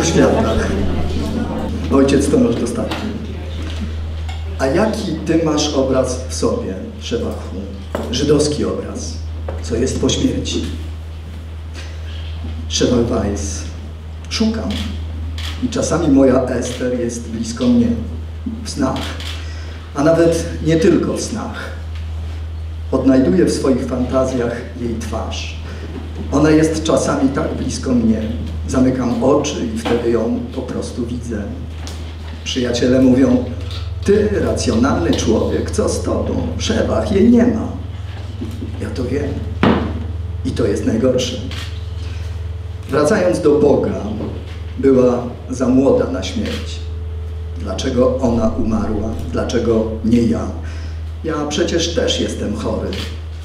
dwóch światach. Ojciec Tomasz dostatni. A jaki ty masz obraz w sobie, Szebachu? Żydowski obraz, co jest po śmierci. Szewach Weiss. Szukam. I czasami moja Ester jest blisko mnie. W snach. A nawet nie tylko w snach. Odnajduję w swoich fantazjach jej twarz. Ona jest czasami tak blisko mnie. Zamykam oczy i wtedy ją po prostu widzę. Przyjaciele mówią, ty, racjonalny człowiek, co z tobą? Szewach, jej nie ma. Ja to wiem. I to jest najgorsze. Wracając do Boga, była za młoda na śmierć. Dlaczego ona umarła? Dlaczego nie ja? Ja przecież też jestem chory.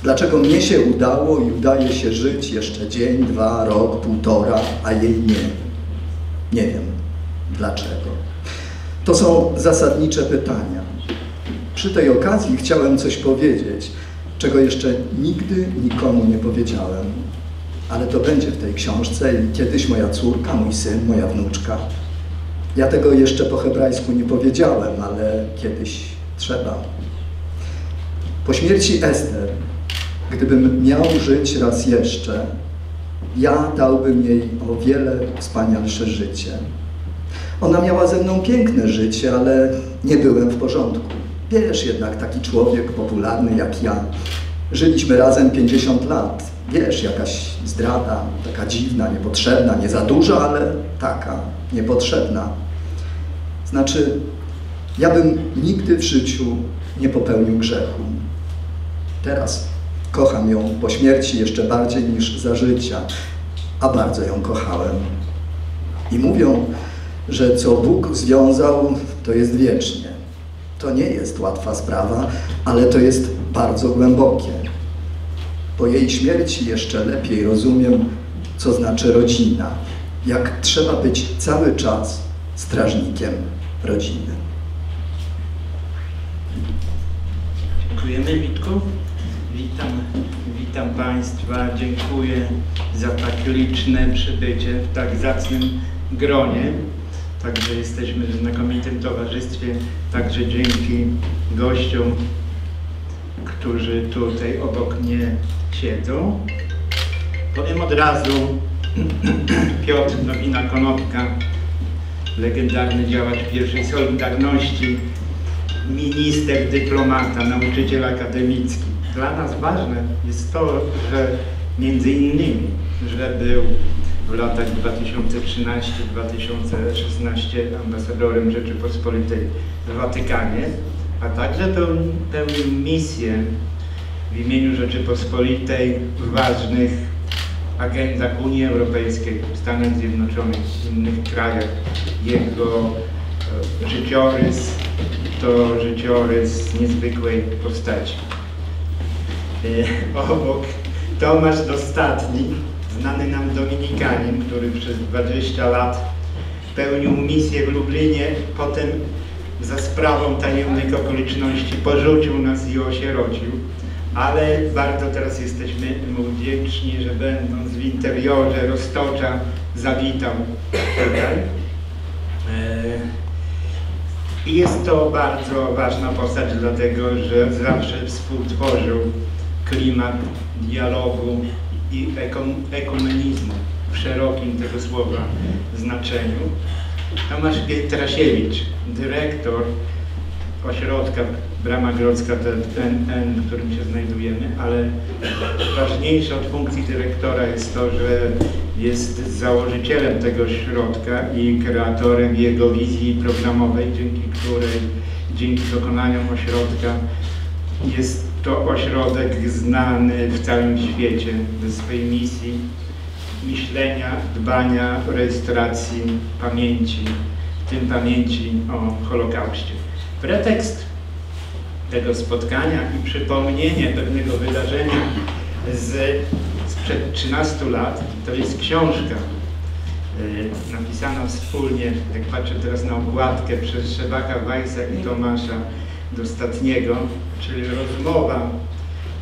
Dlaczego mnie się udało i udaje się żyć jeszcze dzień, dwa, rok, półtora, a jej nie? Nie wiem. Dlaczego? To są zasadnicze pytania. Przy tej okazji chciałem coś powiedzieć, czego jeszcze nigdy nikomu nie powiedziałem. Ale to będzie w tej książce i kiedyś moja córka, mój syn, moja wnuczka. Ja tego jeszcze po hebrajsku nie powiedziałem, ale kiedyś trzeba. Po śmierci Ester, gdybym miał żyć raz jeszcze, ja dałbym jej o wiele wspanialsze życie. Ona miała ze mną piękne życie, ale nie byłem w porządku. Wiesz, jednak taki człowiek popularny jak ja. Żyliśmy razem 50 lat. Wiesz, jakaś zdrada, taka dziwna, niepotrzebna, nie za duża, ale taka, niepotrzebna. Znaczy, ja bym nigdy w życiu nie popełnił grzechu. Teraz kocham ją po śmierci jeszcze bardziej niż za życia, a bardzo ją kochałem. I mówią, że co Bóg związał, to jest wiecznie. To nie jest łatwa sprawa, ale to jest bardzo głębokie. Po jej śmierci jeszcze lepiej rozumiem, co znaczy rodzina. Jak trzeba być cały czas strażnikiem rodziny. Dziękujemy Witku. Witam, witam Państwa. Dziękuję za tak liczne przybycie w tak zacnym gronie. Także jesteśmy w znakomitym towarzystwie, także dzięki gościom, którzy tutaj obok mnie siedzą. Powiem od razu, Piotr Nowina-Konopka, legendarny działacz pierwszej Solidarności, minister, dyplomata, nauczyciel akademicki. Dla nas ważne jest to, że między innymi, że był w latach 2013-2016 ambasadorem Rzeczypospolitej w Watykanie, a także pełnił misję w imieniu Rzeczypospolitej w ważnych agendach Unii Europejskiej, Stanach Zjednoczonych, innych krajach. Jego e, życiorys to życiorys niezwykłej postaci. E, obok Tomasz Dostatni, znany nam Dominikanin, który przez 20 lat pełnił misję w Lublinie, potem za sprawą tajemnych okoliczności porzucił nas i osierocił, ale bardzo teraz jesteśmy mu wdzięczni, że będąc w interiorze Roztocza zawitał tutaj. I jest to bardzo ważna postać, dlatego że zawsze współtworzył klimat dialogu i ekumenizmu w szerokim tego słowa znaczeniu. Tomasz Pietrasiewicz, dyrektor ośrodka Brama Grodzka TNN, w którym się znajdujemy, ale ważniejsze od funkcji dyrektora jest to, że jest założycielem tego ośrodka i kreatorem jego wizji programowej, dzięki której, dzięki dokonaniom ośrodka jest to ośrodek znany w całym świecie ze swojej misji myślenia, dbania, rejestracji pamięci, w tym pamięci o Holokauście. Pretekst tego spotkania i przypomnienie pewnego wydarzenia z, sprzed 13 lat to jest książka y, napisana wspólnie, jak patrzę teraz na okładkę, przez Szebaka Weissa i Tomasza Dostatniego, czyli rozmowa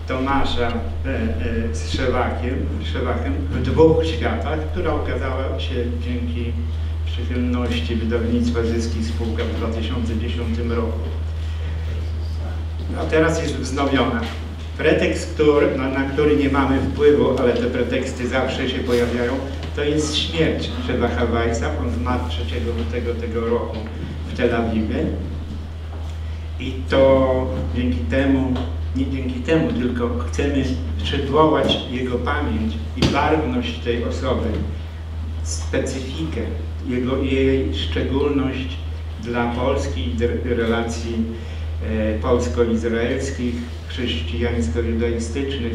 Tomasza e, e, z Szewakiem, Szewachem w dwóch światach, która okazała się dzięki przychylności wydawnictwa Zyski Spółka w 2010 roku. A teraz jest wznowiona. Pretekst, który, na, na, który nie mamy wpływu, ale te preteksty zawsze się pojawiają, to jest śmierć Szeba Hawajsa. On zmarł 3 lutego tego roku w Tel Awiwie. I to dzięki temu, nie dzięki temu, tylko chcemy przywołać jego pamięć i barwność tej osoby, specyfikę, jego, jej szczególność dla Polski relacji e, polsko-izraelskich, chrześcijańsko-judaistycznych,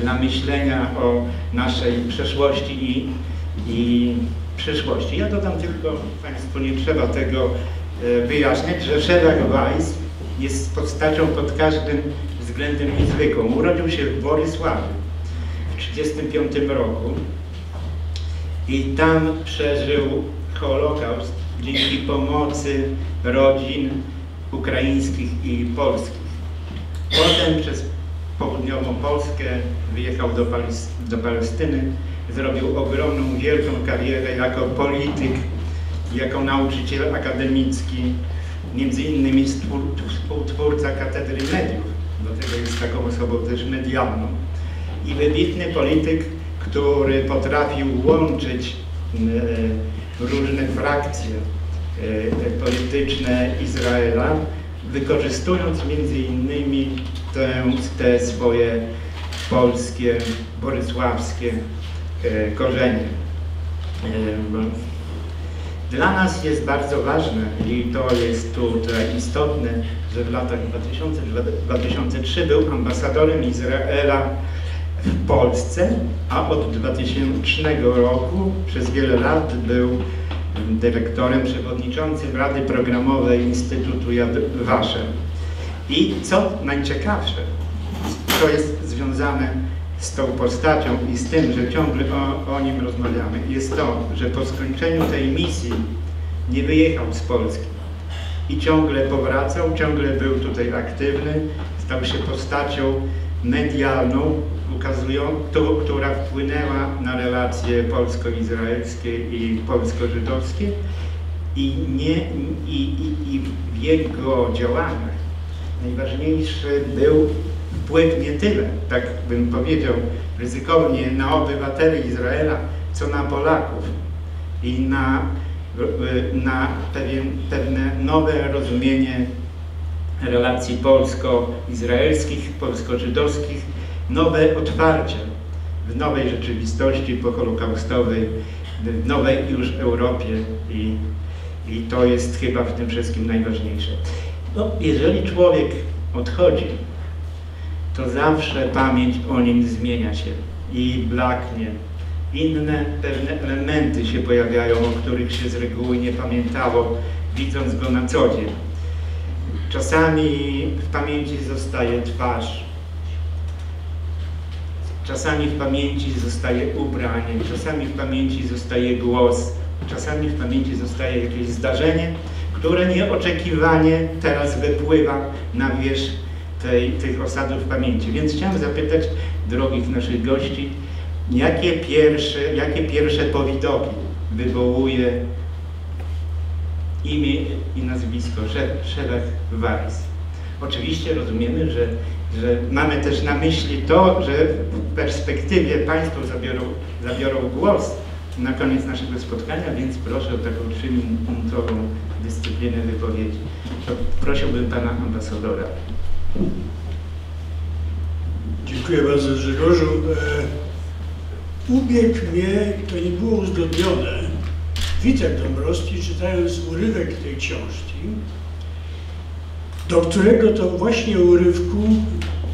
dla myślenia o naszej przeszłości i, i przyszłości. Ja dodam tylko, Państwu nie trzeba tego e, wyjaśniać, że Szewak Weiss jest postacią pod każdym względem niezwykłą. Urodził się w Borysławie w 1935 roku i tam przeżył Holokaust dzięki pomocy rodzin ukraińskich i polskich. Potem przez południową Polskę wyjechał do, do Palestyny, zrobił ogromną, wielką karierę jako polityk, jako nauczyciel akademicki, między innymi współtwórca Katedry Mediów, do tego jest taką osobą też medialną. I wybitny polityk, który potrafił łączyć e, różne frakcje e, polityczne Izraela, wykorzystując między innymi te, te swoje polskie, borysławskie e, korzenie. Dla nas jest bardzo ważne i to jest tutaj istotne, że w latach 2000-2003 był ambasadorem Izraela w Polsce, a od 2000 roku przez wiele lat był dyrektorem przewodniczącym Rady Programowej Instytutu Yad Vashem. I co najciekawsze, to jest związane z tą postacią i z tym, że ciągle o, o nim rozmawiamy, jest to, że po skończeniu tej misji nie wyjechał z Polski i ciągle powracał, ciągle był tutaj aktywny, stał się postacią medialną, ukazują, która wpłynęła na relacje polsko-izraelskie i polsko-żydowskie i, nie, i, i, i w jego działaniach najważniejszy był wpływ nie tyle, tak bym powiedział ryzykownie, na obywateli Izraela, co na Polaków i na, na pewien, pewne nowe rozumienie relacji polsko-izraelskich, polsko-żydowskich, nowe otwarcie w nowej rzeczywistości poholokaustowej, w nowej już Europie i, i to jest chyba w tym wszystkim najważniejsze. No, jeżeli człowiek odchodzi, to zawsze pamięć o nim zmienia się i blaknie. Inne pewne elementy się pojawiają, o których się z reguły nie pamiętało, widząc go na co dzień. Czasami w pamięci zostaje twarz, czasami w pamięci zostaje ubranie, czasami w pamięci zostaje głos, czasami w pamięci zostaje jakieś zdarzenie, które nieoczekiwanie teraz wypływa na wierzch tej, tych osadów pamięci. Więc chciałem zapytać drogich naszych gości, jakie pierwsze, jakie pierwsze powidoki wywołuje imię i nazwisko Szewach Weiss. Oczywiście rozumiemy, że, że mamy też na myśli to, że w perspektywie Państwo zabiorą, zabiorą głos na koniec naszego spotkania, więc proszę o taką trzyminutową dyscyplinę wypowiedzi. To prosiłbym Pana Ambasadora. Dziękuję bardzo Grzegorzu. E, ubiegł mnie, to nie było uzgodnione, Witek Dąbrowski, czytając urywek tej książki, do którego to właśnie urywku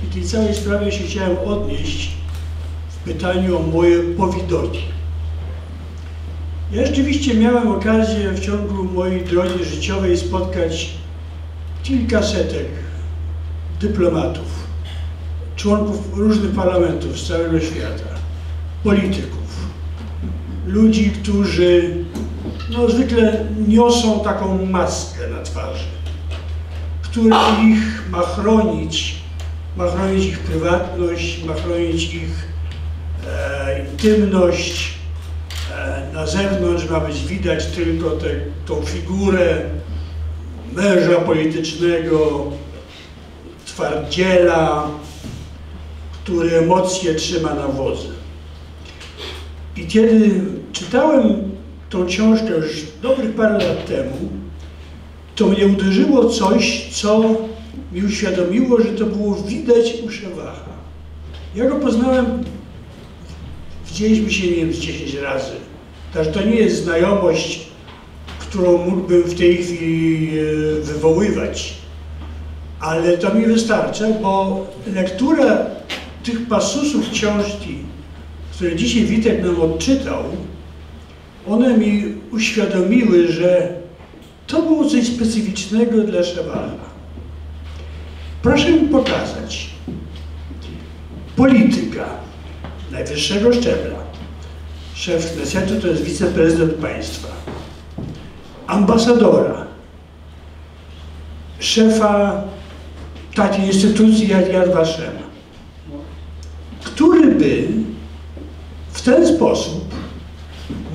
i tej całej sprawie się chciałem odnieść w pytaniu o moje powidoki. Ja rzeczywiście miałem okazję w ciągu mojej drogi życiowej spotkać kilkasetek dyplomatów, członków różnych parlamentów z całego świata, polityków, ludzi, którzy no, zwykle niosą taką maskę na twarzy, która ich ma chronić, ma chronić ich prywatność, ma chronić ich e, intymność, E, Na zewnątrz ma być widać tylko tę figurę męża politycznego, twardziela, który emocje trzyma na wodze. I kiedy czytałem tą książkę już dobrych parę lat temu, to mnie uderzyło coś, co mi uświadomiło, że to było widać u Szewacha. Ja go poznałem, widzieliśmy się, nie wiem, z 10 razy. Także to nie jest znajomość, którą mógłbym w tej chwili e, wywoływać. Ale to mi wystarcza, bo lektura tych pasusów książki, które dzisiaj Witek nam odczytał, one mi uświadomiły, że to było coś specyficznego dla Szewacha. Proszę mi pokazać polityka najwyższego szczebla. Szef Knesetu to jest wiceprezydent państwa. Ambasadora. Szefa takiej instytucji jak Yad Vashem. Który by w ten sposób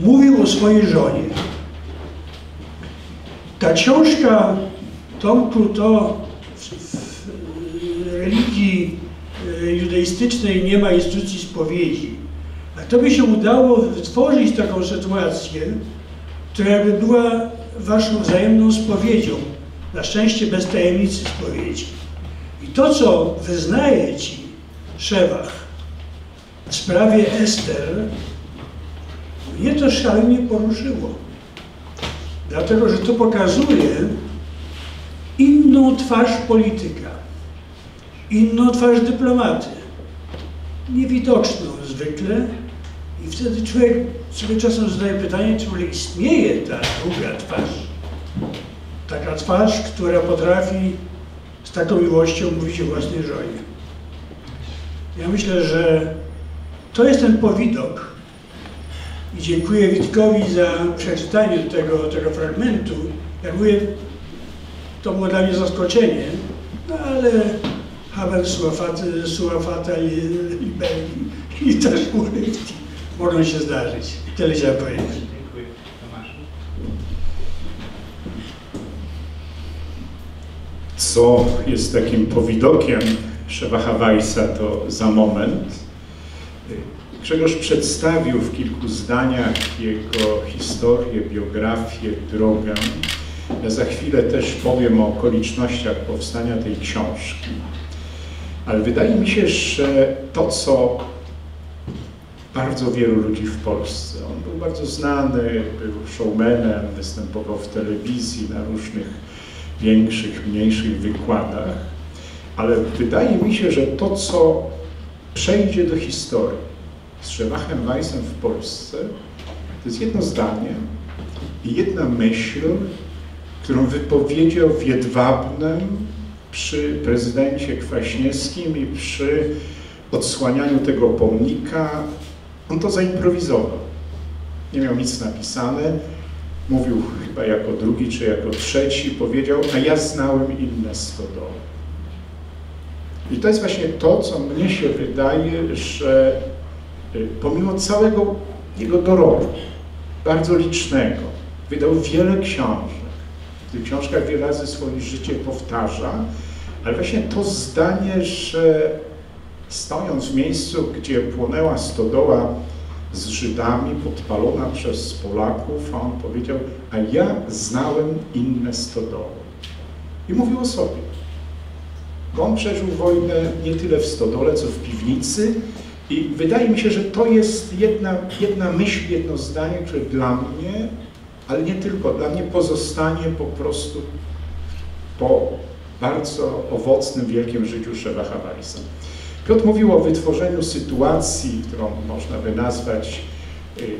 mówił o swojej żonie. Ta książka Tomku to w, w religii e, judaistycznej nie ma instytucji spowiedzi. A to by się udało wytworzyć taką sytuację, która by była waszą wzajemną spowiedzią. Na szczęście bez tajemnicy spowiedzi. I to, co wyznaje ci Szewach w sprawie Ester, mnie to szalenie poruszyło. Dlatego, że to pokazuje inną twarz polityka, inną twarz dyplomaty, niewidoczną zwykle. I wtedy człowiek sobie czasem zadaje pytanie, czy w ogóle istnieje ta druga twarz. Taka twarz, która potrafi taką miłością mówić o własnej żonie. Ja myślę, że to jest ten powidok, i dziękuję Witkowi za przeczytanie tego, tego fragmentu. Jak mówię, to było dla mnie zaskoczenie, no ale Havel, Sułafata i, i i też urywki mogą się zdarzyć. Tyle chciałem powiedzieć. Dziękuję. Tomaszu. Co jest takim powidokiem Szewacha Weissa, to za moment. Grzegorz przedstawił w kilku zdaniach jego historię, biografię, drogę. Ja za chwilę też powiem o okolicznościach powstania tej książki. Ale wydaje mi się, że to, co bardzo wielu ludzi w Polsce, on był bardzo znany, był showmanem, występował w telewizji na różnych większych, mniejszych wykładach, ale wydaje mi się, że to, co przejdzie do historii, z Szewachem Weissem w Polsce, to jest jedno zdanie i jedna myśl, którą wypowiedział w Jedwabnem przy prezydencie Kwaśniewskim i przy odsłanianiu tego pomnika. On to zaimprowizował. Nie miał nic napisane. Mówił chyba jako drugi czy jako trzeci. Powiedział, a ja znałem inne stodoły. I to jest właśnie to, co mnie się wydaje, że Y, pomimo całego jego dorobku, bardzo licznego, wydał wiele książek. W tych książkach wiele razy swoje życie powtarza, ale właśnie to zdanie, że stojąc w miejscu, gdzie płonęła stodoła z Żydami, podpalona przez Polaków, a on powiedział, a ja znałem inne stodoły. I mówił o sobie. On przeżył wojnę nie tyle w stodole, co w piwnicy, i wydaje mi się, że to jest jedna, jedna myśl, jedno zdanie, które dla mnie, ale nie tylko, dla mnie pozostanie po prostu po bardzo owocnym, wielkim życiu Szewacha Weissa. Piotr mówił o wytworzeniu sytuacji, którą można by nazwać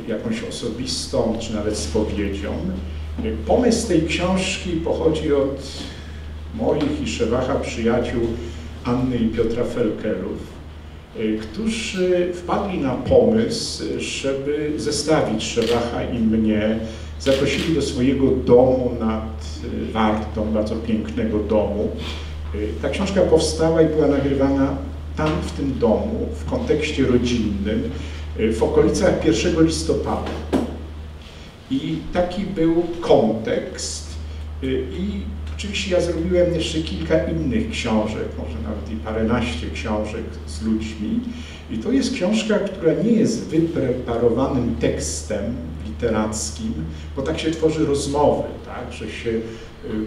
jakąś osobistą, czy nawet spowiedzią. Y, pomysł tej książki pochodzi od moich i Szewacha przyjaciół Anny i Piotra Felkelów Y, którzy wpadli na pomysł, żeby zestawić Szewacha i mnie. Zaprosili do swojego domu nad y, Wartą, bardzo pięknego domu. Y, ta książka powstała i była nagrywana tam, w tym domu, w kontekście rodzinnym, w okolicach 1 listopada. I taki był kontekst. Y, I oczywiście ja zrobiłem jeszcze kilka innych książek, może nawet i paręnaście książek z ludźmi. I to jest książka, która nie jest wypreparowanym tekstem literackim, bo tak się tworzy rozmowy, tak, że się y,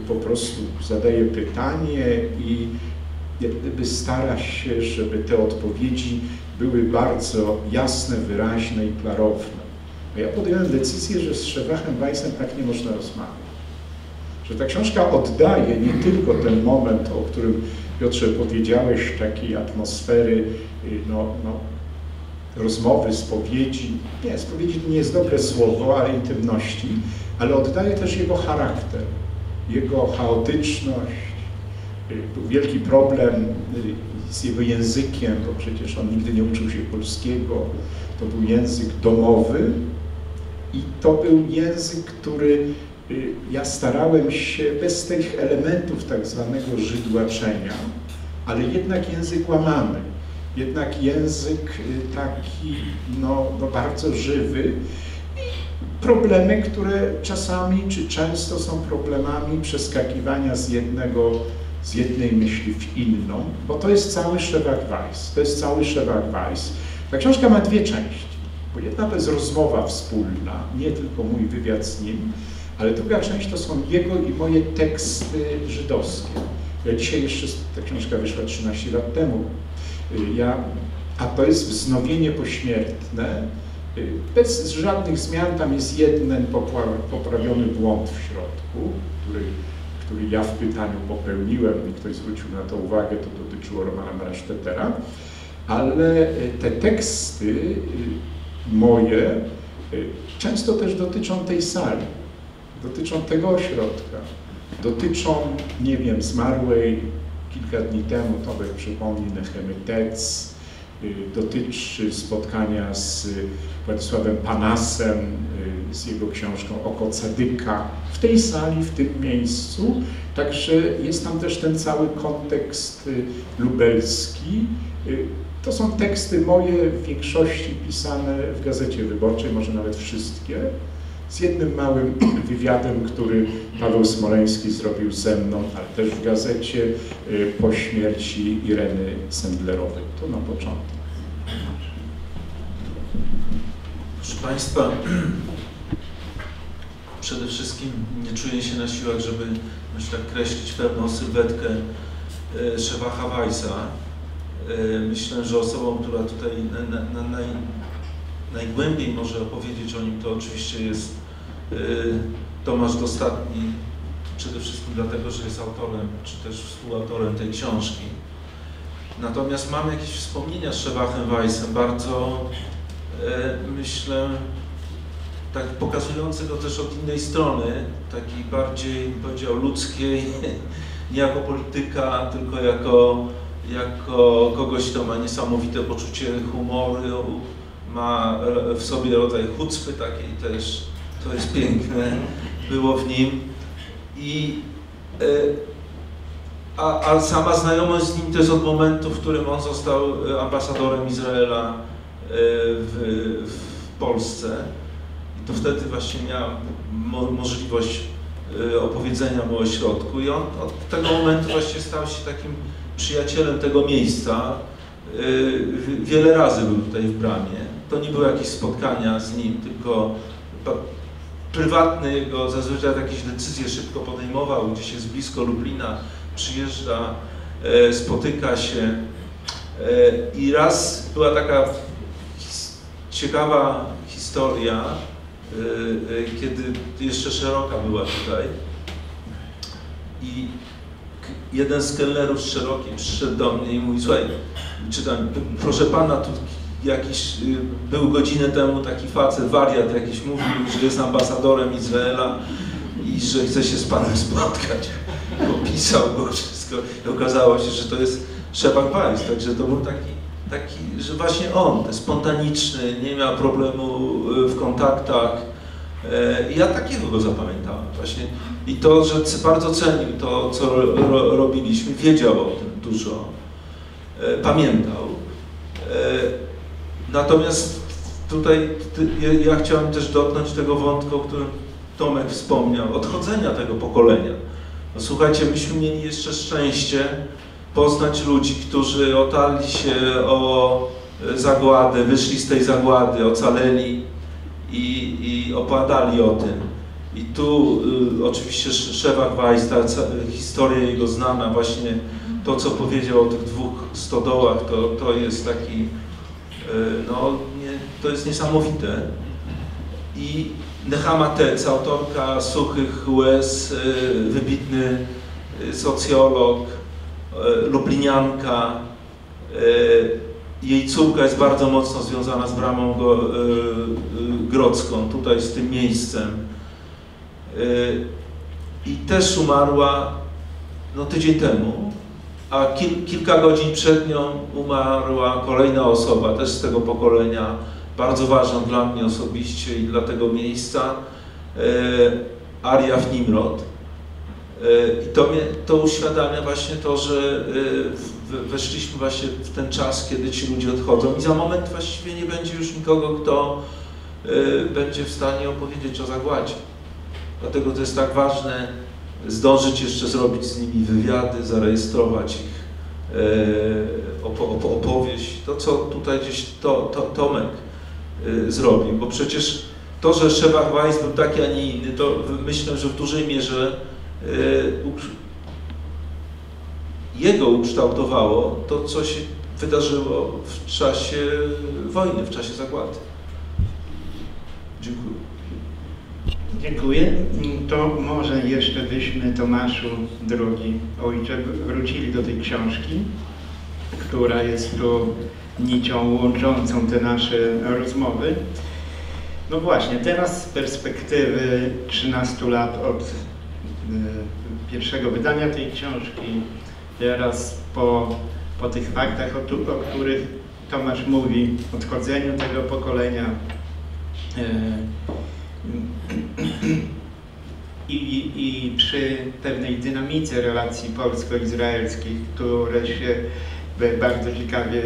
po prostu zadaje pytanie i jak gdyby stara się, żeby te odpowiedzi były bardzo jasne, wyraźne i klarowne. Ja podjąłem decyzję, że z Szewachem Weissem tak nie można rozmawiać. Że ta książka oddaje nie tylko ten moment, o którym Piotrze powiedziałeś, takiej atmosfery, y, no, no, rozmowy, spowiedzi. Nie, spowiedzi nie jest dobre słowo, ale intymności, ale oddaje też jego charakter, jego chaotyczność. Y, był wielki problem y, z jego językiem, bo przecież on nigdy nie uczył się polskiego. To był język domowy i to był język, który y, ja starałem się bez tych elementów tak zwanego żydłaczenia, ale jednak język łamany jednak język y, taki no, no bardzo żywy i problemy, które czasami czy często są problemami przeskakiwania z jednego, z jednej myśli w inną, bo to jest cały Szewak Weiss, to jest cały Szewak Weiss. Ta książka ma dwie części, bo jedna to jest rozmowa wspólna, nie tylko mój wywiad z nim, ale druga część to są jego i moje teksty żydowskie. Ja dzisiaj jeszcze, ta książka wyszła 13 lat temu, Y, ja, a to jest wznowienie pośmiertne, y, bez żadnych zmian, tam jest jeden poprawiony błąd w środku, który, który ja w pytaniu popełniłem i ktoś zwrócił na to uwagę, to dotyczyło Romana Marasztetera, ale y, te teksty moje często też dotyczą tej sali, dotyczą tego ośrodka, dotyczą, nie wiem, zmarłej kilka dni temu, Tobie przypomni Nechemy Tec, y, dotyczy spotkania z Władysławem Panasem, y, z jego książką Oko Cadyka, w tej sali, w tym miejscu. Także jest tam też ten cały kontekst y, lubelski. To są teksty moje, w większości pisane w Gazecie Wyborczej, może nawet wszystkie z jednym małym wywiadem, który Paweł Smoleński zrobił ze mną, ale też w gazecie y, po śmierci Ireny Sendlerowej. To na początek. Proszę Państwa, przede wszystkim nie czuję się na siłach, żeby myślę, kreślić pewną sylwetkę y, Szewacha Weissa. Y, myślę, że osobą, która tutaj na, na, na, najgłębiej może opowiedzieć o nim, to oczywiście jest Tomasz Dostatni, przede wszystkim dlatego, że jest autorem, czy też współautorem tej książki. Natomiast mam jakieś wspomnienia z Szewachem Weissem, bardzo y, myślę, tak pokazujące go też od innej strony, takiej bardziej, powiedział, ludzkiej, nie jako polityka, tylko jako, jako kogoś, kto ma niesamowite poczucie humoru, ma w sobie rodzaj chucpy takiej też, to jest piękne, było w nim. I, e, a, a sama znajomość z nim jest od momentu, w którym on został ambasadorem Izraela e, w, w Polsce. I to wtedy właśnie miałem mo możliwość e, opowiedzenia mu o środku i on od tego momentu właśnie stał się takim przyjacielem tego miejsca. Wiele razy był tutaj w bramie to nie były jakieś spotkania z nim, tylko prywatne jego, zazwyczaj jakieś decyzje szybko podejmował, gdzieś jest blisko Lublina, przyjeżdża, e, spotyka się. E, I raz była taka ciekawa historia, e, kiedy jeszcze szeroka była tutaj i jeden z kelnerów z przyszedł do mnie i mówi, słuchaj, czytam, proszę pana, tu jakiś, y, był godzinę temu taki facet, wariat jakiś mówił, że jest ambasadorem Izraela i że chce się z Panem spotkać. Opisał go wszystko i okazało się, że to jest Szewak Weiss, także to był taki, taki, że właśnie on, spontaniczny, nie miał problemu y, w kontaktach. E, ja takiego go zapamiętałem właśnie. I to, że bardzo cenił to, co ro, robiliśmy, wiedział o tym dużo, e, pamiętał. Natomiast tutaj ja, chciałem też dotknąć tego wątku, o którym Tomek wspomniał, odchodzenia tego pokolenia. No, słuchajcie, myśmy mieli jeszcze szczęście poznać ludzi, którzy otarli się o e, zagładę, wyszli z tej zagłady, ocaleli i, i o tym. I tu y, oczywiście Szewak Weiss, ta historia jego znana, właśnie to, co powiedział o tych dwóch stodołach, to, to jest taki, no, nie, to jest niesamowite. I Nechama Tec, autorka Suchych Łez, y, wybitny y, socjolog, lublinianka, jej córka jest bardzo mocno związana z bramą grodzką, tutaj z tym miejscem. I też umarła no, tydzień temu, a kil, kilka godzin przed nią umarła kolejna osoba, też z tego pokolenia, bardzo ważna dla mnie osobiście i dla tego miejsca, y, Ariaf Nimrod. Y, I to, mnie, to uświadamia właśnie to, że w- weszliśmy właśnie w ten czas, kiedy ci ludzie odchodzą i za moment właściwie nie będzie już nikogo, kto y, będzie w stanie opowiedzieć o zagładzie. Dlatego to jest tak ważne zdążyć jeszcze zrobić z nimi wywiady, zarejestrować ich e, opo, opo, opowieść. To, co tutaj gdzieś to, to, Tomek e, zrobił, bo przecież to, że Szewach Weiss był taki, a nie inny, to myślę, że w dużej mierze e, jego ukształtowało to, co się wydarzyło w czasie wojny, w czasie zagłady. Dziękuję. Dziękuję. To może jeszcze byśmy Tomaszu, drogi ojcze, wrócili do tej książki, która jest tu nicią łączącą te nasze rozmowy. No właśnie, teraz z perspektywy 13 lat od y, pierwszego wydania tej książki, teraz po, po tych faktach, o, tu, o których Tomasz mówi, odchodzeniu tego pokolenia, y, i, i, przy pewnej dynamice relacji polsko-izraelskich, które się bardzo ciekawie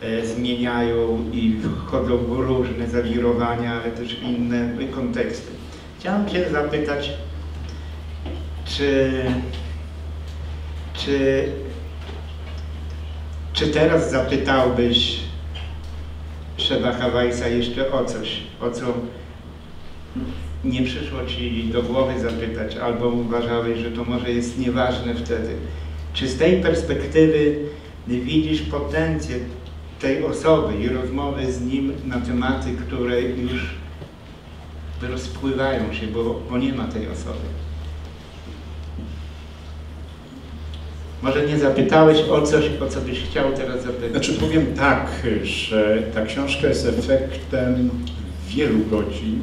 e, zmieniają i wchodzą w różne zawirowania, ale też w inne konteksty. Chciałem Cię zapytać, czy, czy, czy teraz zapytałbyś Szeba Hawajsa jeszcze o coś, o co nie przyszło Ci do głowy zapytać, albo uważałeś, że to może jest nieważne wtedy. Czy z tej perspektywy widzisz potencjał tej osoby i rozmowy z nim na tematy, które już rozpływają się, bo, bo nie ma tej osoby? Może nie zapytałeś o coś, o co byś chciał teraz zapytać. Znaczy powiem tak, że ta książka jest efektem wielu godzin.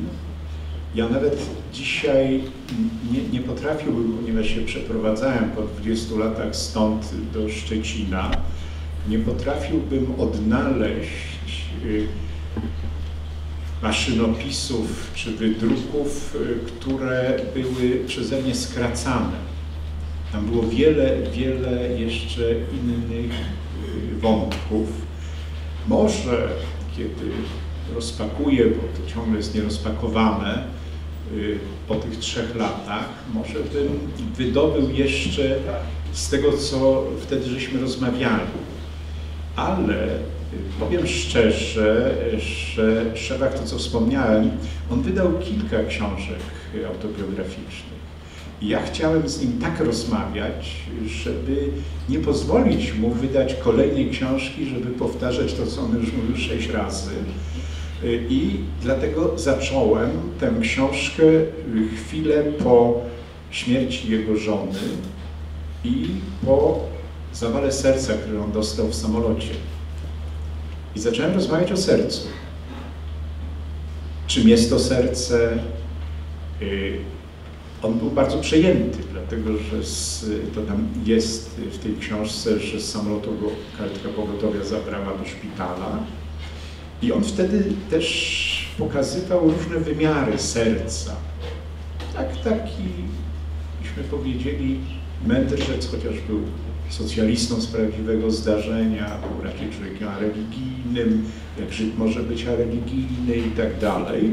Ja nawet dzisiaj nie, nie potrafiłbym, ponieważ się przeprowadzałem po 20 latach stąd do Szczecina, nie potrafiłbym odnaleźć y, maszynopisów czy wydruków, y, które były przeze mnie skracane. Tam było wiele, wiele jeszcze innych y, wątków. Może kiedy rozpakuję, bo to ciągle jest nierozpakowane, po tych trzech latach, może bym wydobył jeszcze z tego, co wtedy żeśmy rozmawiali. Ale y, powiem szczerze, że Szewak, to co wspomniałem, on wydał kilka książek y, autobiograficznych. I ja chciałem z nim tak rozmawiać, żeby nie pozwolić mu wydać kolejnej książki, żeby powtarzać to, co on już mówił sześć razy. Y, I dlatego zacząłem tę książkę y, chwilę po śmierci jego żony i po zawale serca, który on dostał w samolocie. I zacząłem rozmawiać o sercu. Czym jest to serce? Y, On był bardzo przejęty, dlatego że z, to tam jest w tej książce, że z samolotu go karetka pogotowia zabrała do szpitala. I on wtedy też pokazywał różne wymiary serca. Tak, taki, byśmy powiedzieli, mędrzec, chociaż był socjalistą z prawdziwego zdarzenia, był raczej człowiekiem areligijnym, jak Żyd może być areligijny i tak dalej.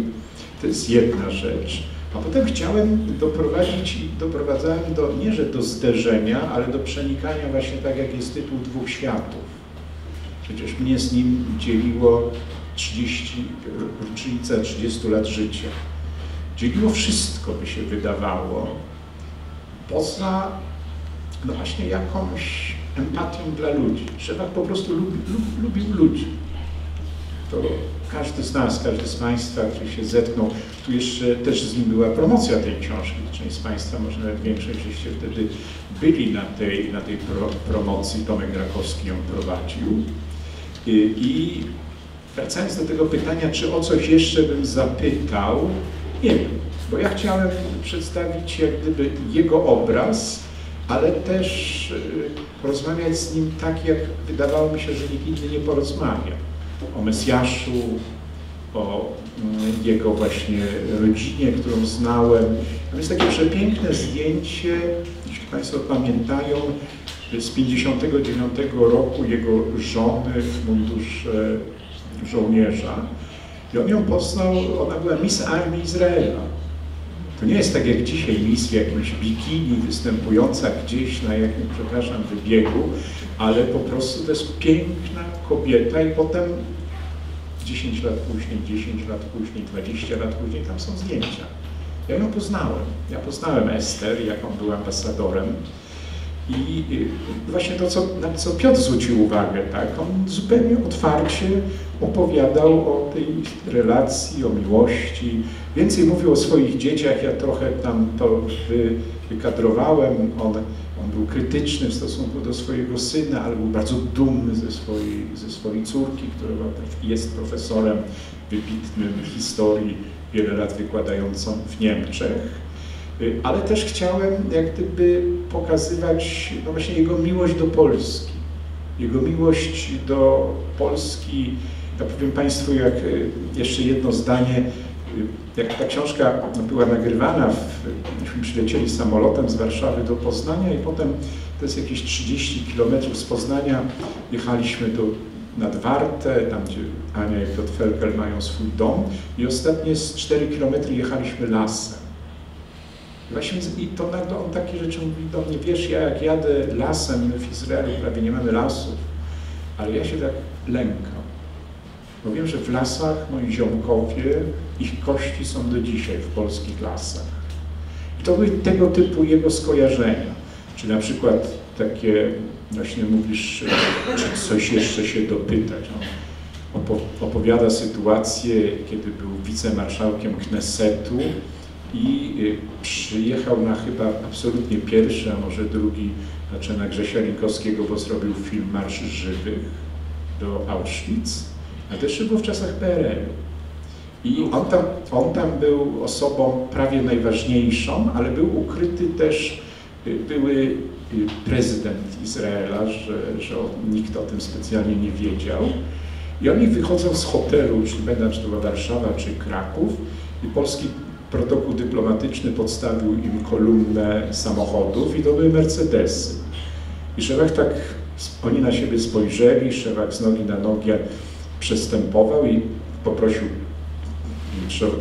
To jest jedna rzecz. A potem chciałem doprowadzić doprowadzałem do, nie że do zderzenia, ale do przenikania właśnie tak jak jest tytuł dwóch światów. Przecież mnie z nim dzieliło 30, rocznica 30 lat życia. Dzieliło wszystko, by się wydawało, poza no właśnie jakąś empatią dla ludzi. Szewak po prostu lubi, lub, lubił ludzi. To każdy z nas, każdy z Państwa, który się zetknął, tu jeszcze też z nim była promocja tej książki. Część z Państwa, może nawet większość, żeście wtedy byli na tej, na tej pro, promocji. Tomek Grakowski ją prowadził. I, wracając do tego pytania, czy o coś jeszcze bym zapytał, nie wiem, bo ja chciałem przedstawić jak gdyby jego obraz, ale też y, porozmawiać z nim tak, jak wydawało mi się, że nikt inny nie porozmawia. O Mesjaszu, o mm, jego właśnie rodzinie, którą znałem. Tam jest takie przepiękne zdjęcie, jeśli Państwo pamiętają, z 59 roku jego żony w mundurze żołnierza. I on ją poznał, ona była Miss Armii Izraela. To nie jest tak jak dzisiaj Miss w jakimś bikini występująca gdzieś na jakimś, przepraszam, wybiegu, ale po prostu to jest piękna kobieta i potem 10 lat później, 10 lat później, 20 lat później, tam są zdjęcia. Ja ją poznałem. Ja poznałem Ester, jak on był ambasadorem. I właśnie to, co, na co Piotr zwrócił uwagę, tak? on zupełnie otwarcie opowiadał o tej relacji, o miłości. Więcej mówił o swoich dzieciach, ja trochę tam to wy, wykadrowałem. On, on był krytyczny w stosunku do swojego syna, ale był bardzo dumny ze swojej, ze swojej córki, która jest profesorem wybitnym historii, wiele lat wykładającą w Niemczech. Y, ale też chciałem jak gdyby pokazywać no właśnie jego miłość do Polski, jego miłość do Polski. Ja powiem Państwu, jak y, jeszcze jedno zdanie, y, jak ta książka była nagrywana, w, myśmy przylecieli samolotem z Warszawy do Poznania i potem to jest jakieś 30 kilometrów z Poznania, jechaliśmy do nad Wartę, tam gdzie Ania i Piotr Felkel mają swój dom i ostatnie z 4 kilometry jechaliśmy lasem. I to nagle on takie rzeczy mówi do mnie, wiesz, ja jak jadę lasem w Izraelu, prawie nie mamy lasów, ale ja się tak lękam. Bo wiem, że w lasach moi ziomkowie, ich kości są do dzisiaj w polskich lasach. I to były tego typu jego skojarzenia. Czy na przykład takie, właśnie mówisz, czy coś jeszcze się dopytać. On opowiada sytuację, kiedy był wicemarszałkiem Knesetu, i y, przyjechał na chyba absolutnie pierwszy, a może drugi, znaczy na Grzesia Linkowskiego, bo zrobił film Marsz Żywych do Auschwitz, a jeszcze było w czasach PRL. I on tam, on tam był osobą prawie najważniejszą, ale był ukryty też y, były y, prezydent Izraela, że, że nikt o tym specjalnie nie wiedział. I oni wychodzą z hotelu, czy będę, czy to była Warszawa, czy Kraków, i polski protokół dyplomatyczny podstawił im kolumnę samochodów i to były Mercedesy. I Szewak tak, oni na siebie spojrzeli, Szewak z nogi na nogę przestępował i poprosił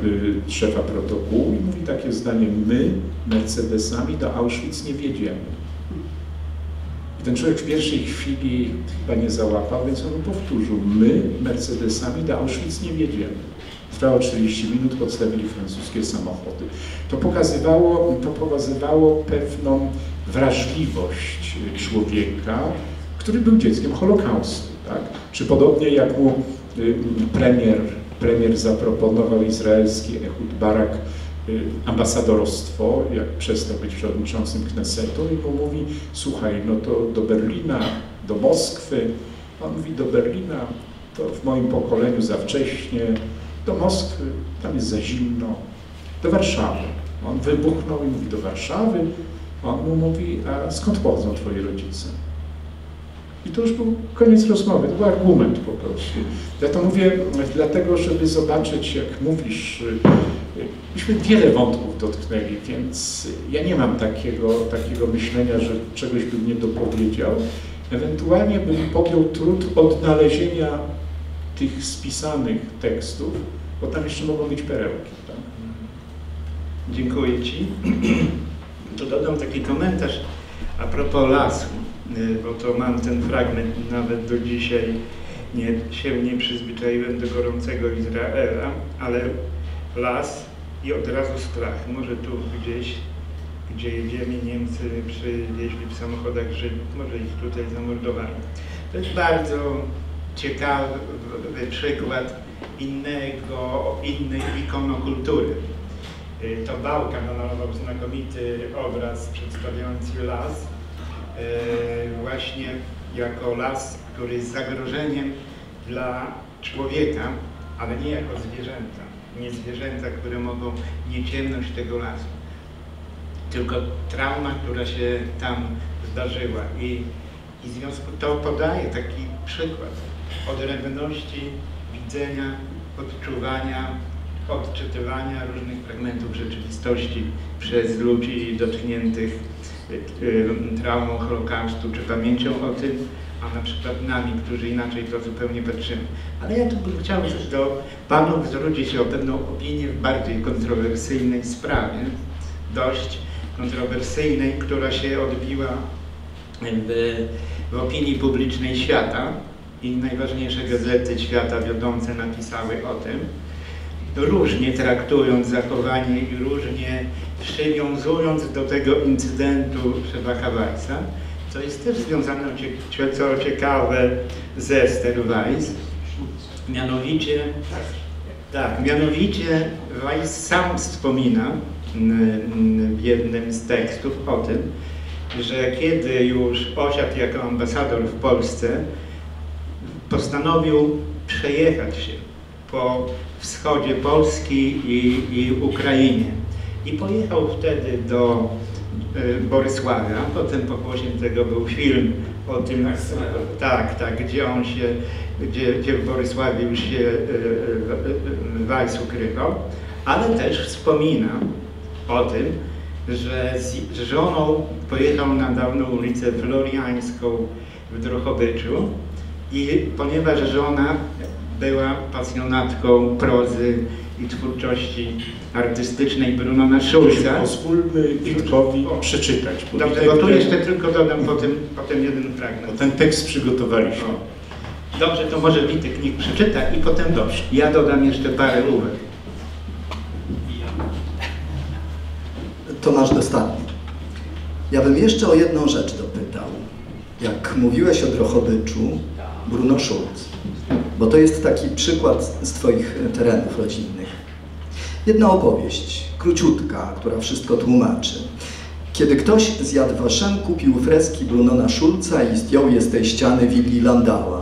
y, szefa protokołu i mówi takie zdanie, my Mercedesami do Auschwitz nie wiedziemy. I ten człowiek w pierwszej chwili chyba nie załapał, więc on powtórzył, my Mercedesami do Auschwitz nie wiedziemy. Trwało 40 minut, podstawili francuskie samochody. To pokazywało, to pokazywało pewną wrażliwość człowieka, który był dzieckiem Holokaustu. Tak? Czy podobnie jak mu y, premier, premier zaproponował izraelski Ehud Barak y, ambasadorostwo, jak przestał być przewodniczącym Knesetu i mu mówi, słuchaj, no to do Berlina, do Moskwy. On mówi, do Berlina to w moim pokoleniu za wcześnie, do Moskwy, tam jest za zimno, do Warszawy. On wybuchnął i mówi do Warszawy, on mu mówi, a skąd pochodzą twoi rodzice? I to już był koniec rozmowy, to był argument po prostu. Ja to mówię dlatego, żeby zobaczyć, jak mówisz, myśmy wiele wątków dotknęli, więc ja nie mam takiego, takiego myślenia, że czegoś bym nie dopowiedział. Ewentualnie bym podjął trud odnalezienia tych spisanych tekstów, bo tam jeszcze mogą być perełki. Tak? Dziękuję Ci. To dodam taki komentarz a propos lasu, y, bo to mam ten fragment nawet do dzisiaj. Nie, się nie przyzwyczaiłem do gorącego Izraela, ale las i od razu strach. Może tu gdzieś, gdzie jedziemy, Niemcy przywieźli w samochodach Żydów, może ich tutaj zamordowali. To jest bardzo ciekawy przykład innego, innej ikonokultury. Y, To Bałka namalował znakomity obraz przedstawiający las, y, właśnie jako las, który jest zagrożeniem dla człowieka, ale nie jako zwierzęta. Nie zwierzęta, które mogą nie ciemność tego lasu, tylko trauma, która się tam zdarzyła. I, i w związku to podaje taki przykład odrębności widzenia, odczuwania, odczytywania różnych fragmentów rzeczywistości przez ludzi dotkniętych y, y, traumą Holokaustu, czy pamięcią o tym, a na przykład nami, którzy inaczej to zupełnie patrzymy. Ale ja tu bym chciał do Panów zwrócić o pewną opinię w bardziej kontrowersyjnej sprawie, dość kontrowersyjnej, która się odbiła w, w opinii publicznej świata i najważniejsze gazety świata wiodące napisały o tym, różnie traktując zachowanie i różnie przywiązując do tego incydentu Szewaka Weissa, co jest też związane, co ciekawe, ze Esther Weiss. Mianowicie, tak, mianowicie Weiss sam wspomina w jednym z tekstów o tym, że kiedy już osiadł jako ambasador w Polsce, postanowił przejechać się po wschodzie Polski i, i Ukrainie. I pojechał wtedy do y, Borysławia, potem pokłosiem tego był film o tym, tak, tak, gdzie on się, gdzie, gdzie w Borysławie już się y, y, Weiss ukrywał, ale też wspomina o tym, że z żoną pojechał na dawną ulicę Floriańską w Drohobyczu i ponieważ żona była pasjonatką prozy i twórczości artystycznej Brunona Schulza. Pozwólmy Witkowi przeczytać. bo Dobrze, bo tu jeszcze tylko dodam potem, potem jeden bo fragment. ten tekst przygotowaliśmy. O. Dobrze, to może Witek niech przeczyta i potem dobrze. Ja dodam jeszcze parę uwag. Tomasz Dostatni. Ja bym jeszcze o jedną rzecz dopytał. Jak mówiłeś o Drohobyczu, Bruno Schulz, bo to jest taki przykład z Twoich terenów rodzinnych. Jedna opowieść, króciutka, która wszystko tłumaczy. Kiedy ktoś z Yad Vashem kupił freski Brunona Schulza i zdjął je z tej ściany willi Landała,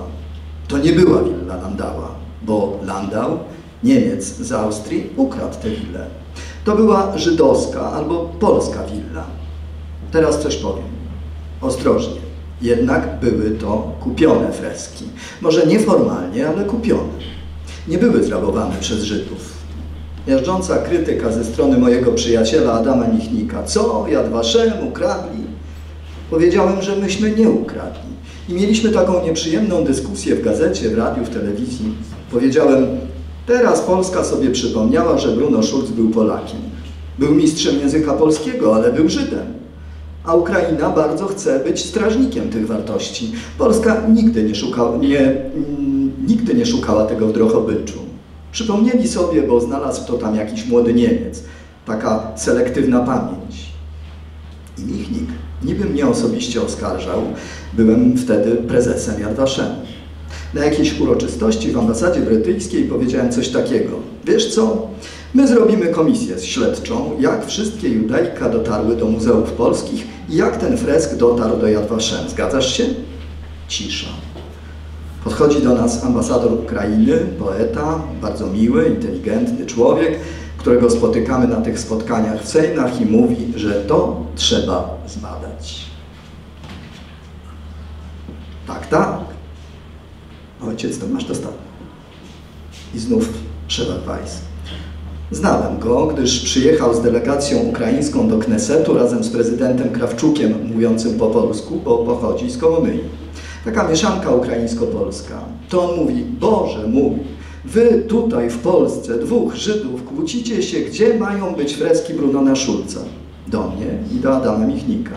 to nie była willa Landała, bo Landau, Niemiec z Austrii, ukradł tę willę. To była żydowska albo polska willa. Teraz coś powiem. Ostrożnie. Jednak były to kupione freski. Może nieformalnie, ale kupione. Nie były zrabowane przez Żydów. Miażdżąca krytyka ze strony mojego przyjaciela Adama Nichnika. Co? Jad Waszem ukradli? Powiedziałem, że myśmy nie ukradli. I mieliśmy taką nieprzyjemną dyskusję w gazecie, w radiu, w telewizji. Powiedziałem, teraz Polska sobie przypomniała, że Bruno Schulz był Polakiem. Był mistrzem języka polskiego, ale był Żydem. A Ukraina bardzo chce być strażnikiem tych wartości. Polska nigdy nie, szuka, nie, mm, nigdy nie szukała tego w Drohobyczu. Przypomnieli sobie, bo znalazł to tam jakiś młody Niemiec. Taka selektywna pamięć. I Michnik niby mnie osobiście oskarżał. Byłem wtedy prezesem Yad Vashem. Na jakiejś uroczystości w ambasadzie brytyjskiej powiedziałem coś takiego. Wiesz co? My zrobimy komisję śledczą, jak wszystkie judajka dotarły do muzeów polskich i jak ten fresk dotarł do Yad Vashem. Zgadzasz się? Cisza. Podchodzi do nas ambasador Ukrainy, poeta, bardzo miły, inteligentny człowiek, którego spotykamy na tych spotkaniach w Sejnach i mówi, że to trzeba zbadać. Tak, tak. Ojciec Tomasz dostał. I znów Szewak Weiss. Znałem go, gdyż przyjechał z delegacją ukraińską do Knesetu razem z prezydentem Krawczukiem, mówiącym po polsku, bo pochodzi z Kołomyi. Taka mieszanka ukraińsko-polska. To on mówi, Boże mój, wy tutaj w Polsce, dwóch Żydów, kłócicie się, gdzie mają być freski Brunona Szulca. Do mnie i do Adama Michnika.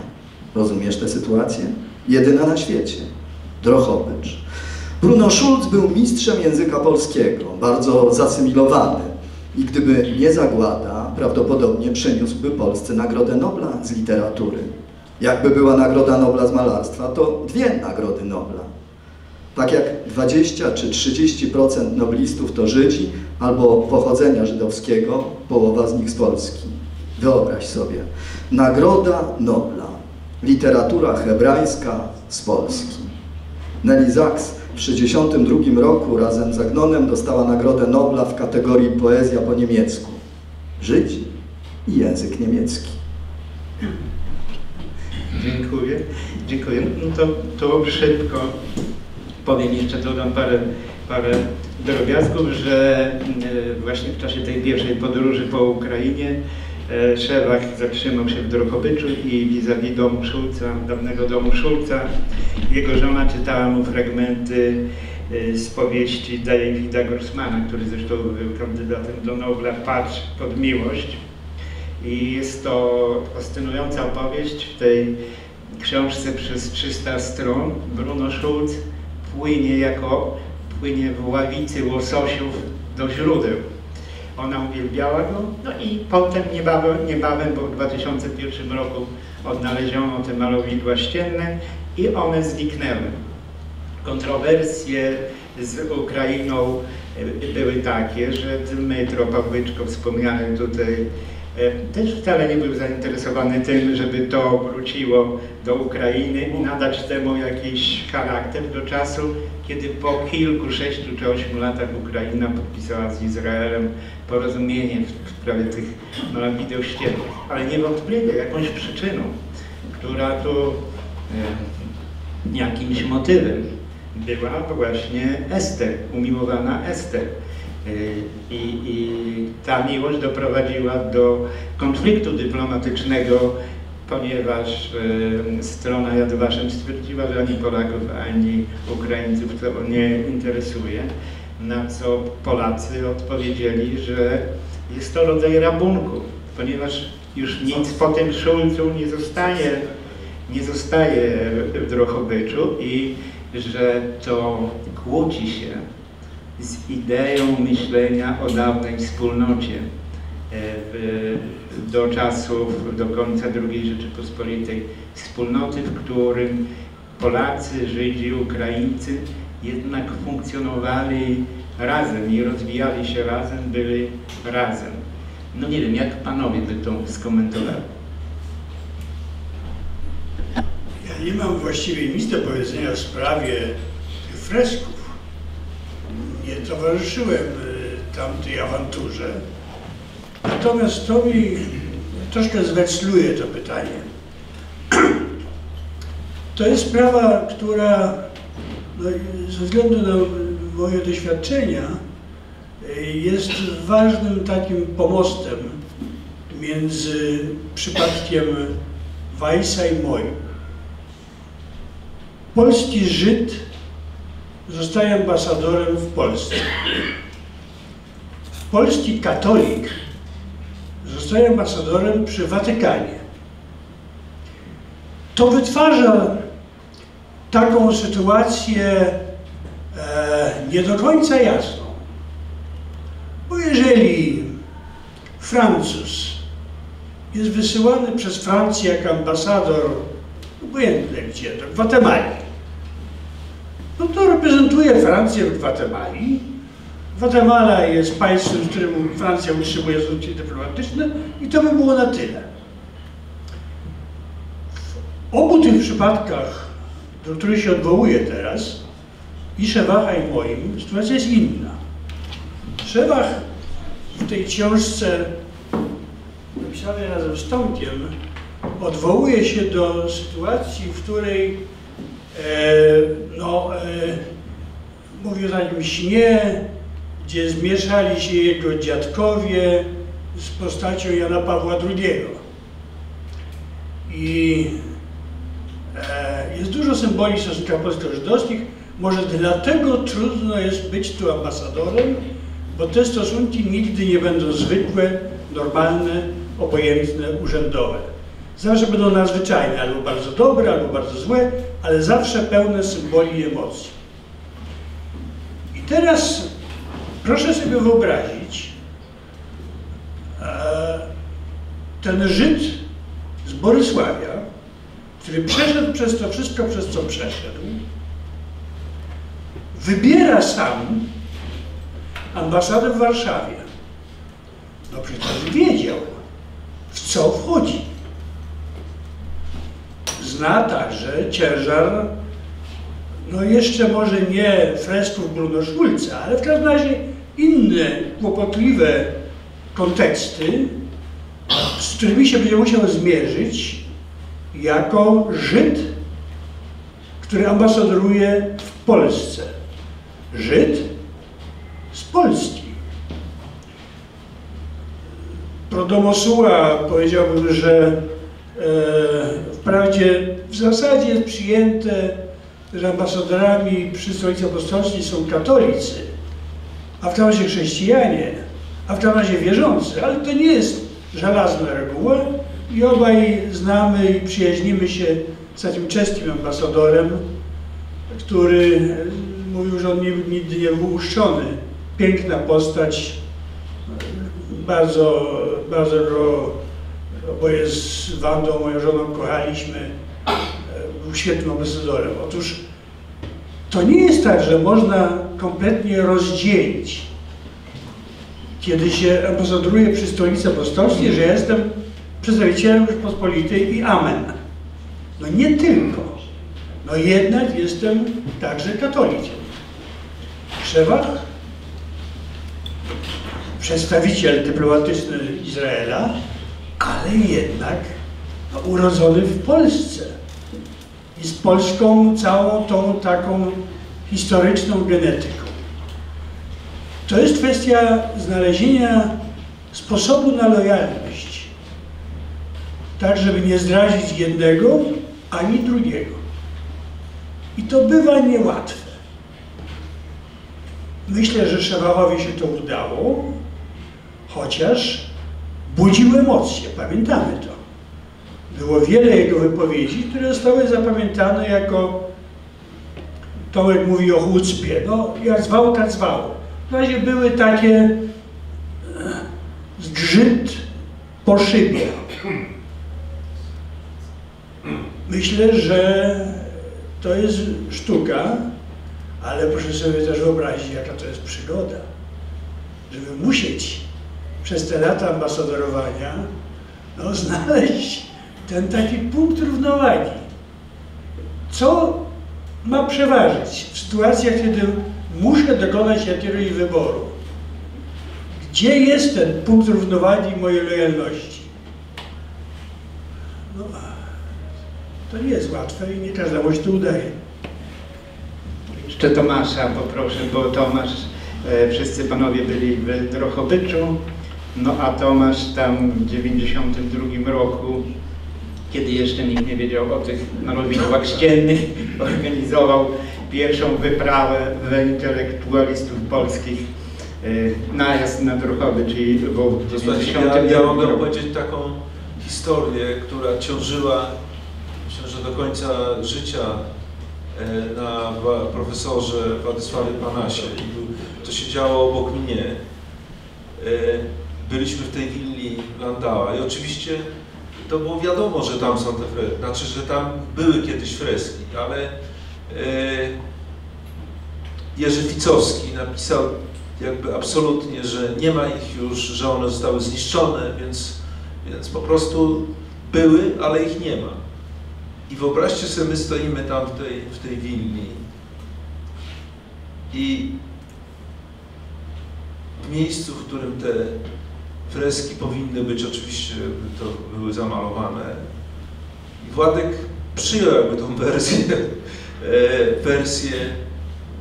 Rozumiesz tę sytuację? Jedyna na świecie. Drochobycz. Bruno Schulz był mistrzem języka polskiego, bardzo zasymilowany. I gdyby nie zagłada, prawdopodobnie przyniósłby Polsce Nagrodę Nobla z literatury. Jakby była Nagroda Nobla z malarstwa, to dwie Nagrody Nobla. Tak jak 20 czy 30% noblistów to Żydzi albo pochodzenia żydowskiego, połowa z nich z Polski. Wyobraź sobie, Nagroda Nobla, literatura hebrajska z Polski. Nelly Sachs 1962 roku razem z Agnonem dostała Nagrodę Nobla w kategorii poezja po niemiecku. Żydzi i język niemiecki. Dziękuję. Dziękuję. No to, to szybko powiem jeszcze, dodam parę, parę drobiazgów, że e, właśnie w czasie tej pierwszej podróży po Ukrainie Szewak zatrzymał się w Drohobyczu i vis-a-vis domu Szulca, dawnego domu Szulca. Jego żona czytała mu fragmenty e, z powieści Davida Grossmana, który zresztą był kandydatem do Nobla, Patrz pod miłość. I jest to fascynująca opowieść. W tej książce przez 300 stron Bruno Schulz płynie jako płynie w ławicy łososiów do źródeł. Ona uwielbiała go, no i potem niebawem, niebawem w 2001 roku odnaleziono te malowidła ścienne i one zniknęły. Kontrowersje z Ukrainą e, były takie, że Dmytro Pawłyczko wspomniany tutaj e, też wcale nie był zainteresowany tym, żeby to wróciło do Ukrainy i nadać temu jakiś charakter do czasu, kiedy po kilku, sześciu czy ośmiu latach Ukraina podpisała z Izraelem porozumienie w sprawie tych wideł ściennych. Ale niewątpliwie jakąś przyczyną, która tu e, jakimś motywem była właśnie Ester, umiłowana Ester. Y, I, I ta miłość doprowadziła do konfliktu dyplomatycznego, ponieważ y, strona Yad Vashem stwierdziła, że ani Polaków, ani Ukraińców to nie interesuje, na co Polacy odpowiedzieli, że jest to rodzaj rabunku, ponieważ już nic po tym Szulcu nie zostaje, nie zostaje w Drohobyczu i że to kłóci się z ideą myślenia o dawnej wspólnocie e, do czasów, do końca II Rzeczypospolitej. Wspólnoty, w którym Polacy, Żydzi, Ukraińcy jednak funkcjonowali razem i rozwijali się razem, byli razem. No nie wiem, jak panowie by to skomentowali? Ja nie mam właściwie nic do powiedzenia w sprawie tych fresków. Nie towarzyszyłem y, tamtej awanturze. Natomiast to mi troszkę zwecluje to pytanie. To jest sprawa, która no, ze względu na moje doświadczenia jest ważnym takim pomostem między przypadkiem Weissa i moim. Polski Żyd zostaje ambasadorem w Polsce. Polski katolik zostaje ambasadorem przy Watykanie. To wytwarza taką sytuację e, nie do końca jasną. Bo jeżeli Francuz jest wysyłany przez Francję jako ambasador, obojętnie gdzie, do Gwatemali, no to reprezentuje Francję w Gwatemali. Gwatemala jest państwem, z którym Francja utrzymuje stosunki dyplomatyczne i to by było na tyle. W obu tych przypadkach, do których się odwołuję teraz, i Szewacha i moim, sytuacja jest inna. Szewach w tej książce napisanej razem z Tomkiem odwołuje się do sytuacji, w której no, e, mówił o takim śnie, gdzie zmieszali się jego dziadkowie z postacią Jana Pawła II. I e, jest dużo symboli w stosunkach polsko-żydowskich. Może dlatego trudno jest być tu ambasadorem, bo te stosunki nigdy nie będą zwykłe, normalne, obojętne, urzędowe. Zawsze będą nadzwyczajne, albo bardzo dobre, albo bardzo złe, ale zawsze pełne symboli i emocji. I teraz proszę sobie wyobrazić, e, ten Żyd z Borysławia, który przeszedł przez to wszystko, przez co przeszedł, wybiera sam ambasadę w Warszawie. No przecież wiedział, w co wchodzi. Zna także ciężar, no jeszcze może nie fresków Bruno Szulca, ale w każdym razie inne kłopotliwe konteksty, z którymi się będzie musiał zmierzyć jako Żyd, który ambasadoruje w Polsce. Żyd z Polski. Prodomosuła powiedziałbym, że e, wprawdzie w zasadzie jest przyjęte, że ambasadorami przy Stolicy Apostolskiej są katolicy, a w tym razie chrześcijanie, a w tym razie wierzący, ale to nie jest żelazna reguła i obaj znamy i przyjaźnimy się z takim czeskim ambasadorem, który mówił, że on nigdy nie był uszczony. Piękna postać, bardzo, bardzo go oboje z Wandą, moją żoną, kochaliśmy. Był świetnym ambasadorem. Otóż to nie jest tak, że można kompletnie rozdzielić, kiedy się ambasadoruje przy stolicy apostolskiej, że ja jestem przedstawicielem Rzeczpospolitej i amen. No nie tylko. No jednak jestem także katolikiem. Krzewach, przedstawiciel dyplomatyczny Izraela, ale jednak no, urodzony w Polsce i z polską całą tą taką historyczną genetyką. To jest kwestia znalezienia sposobu na lojalność, tak żeby nie zdradzić jednego ani drugiego. I to bywa niełatwe. Myślę, że Szewachowi się to udało, chociaż budził emocje, pamiętamy to. Było wiele jego wypowiedzi, które zostały zapamiętane jako, Tomek mówi o chucpie, no jak zwał, tak zwał. W razie były takie e, zgrzyt po szybie. Myślę, że to jest sztuka, ale proszę sobie też wyobrazić, jaka to jest przygoda, żeby musieć przez te lata ambasadorowania no, znaleźć ten taki punkt równowagi. Co ma przeważyć w sytuacjach, kiedy muszę dokonać jakiegoś wyboru? Gdzie jest ten punkt równowagi mojej lojalności? No, to nie jest łatwe i nie każdemu się to udaje. Jeszcze Tomasza poproszę, bo Tomasz, e, wszyscy panowie byli w Drochowyczu, no a Tomasz tam w 92 roku, kiedy jeszcze nikt nie wiedział o tych narodowidłach ściennych, organizował pierwszą wyprawę w intelektualistów polskich e, najazd na Drochowicz i był w To znaczy, 92 ja, ja mogę roku. opowiedzieć taką historię, która ciążyła, myślę, że do końca życia e, na profesorze Władysławie Panasie. To się działo obok mnie. E, Byliśmy w tej willi Landała i oczywiście to było wiadomo, że tam są te freski, znaczy, że tam były kiedyś freski, ale e, Jerzy Ficowski napisał jakby absolutnie, że nie ma ich już, że one zostały zniszczone, więc, więc po prostu były, ale ich nie ma. I wyobraźcie sobie, my stoimy tam w tej, w tej willi i w miejscu, w którym te freski powinny być oczywiście, to były zamalowane. I Władek przyjął jakby tą wersję wersję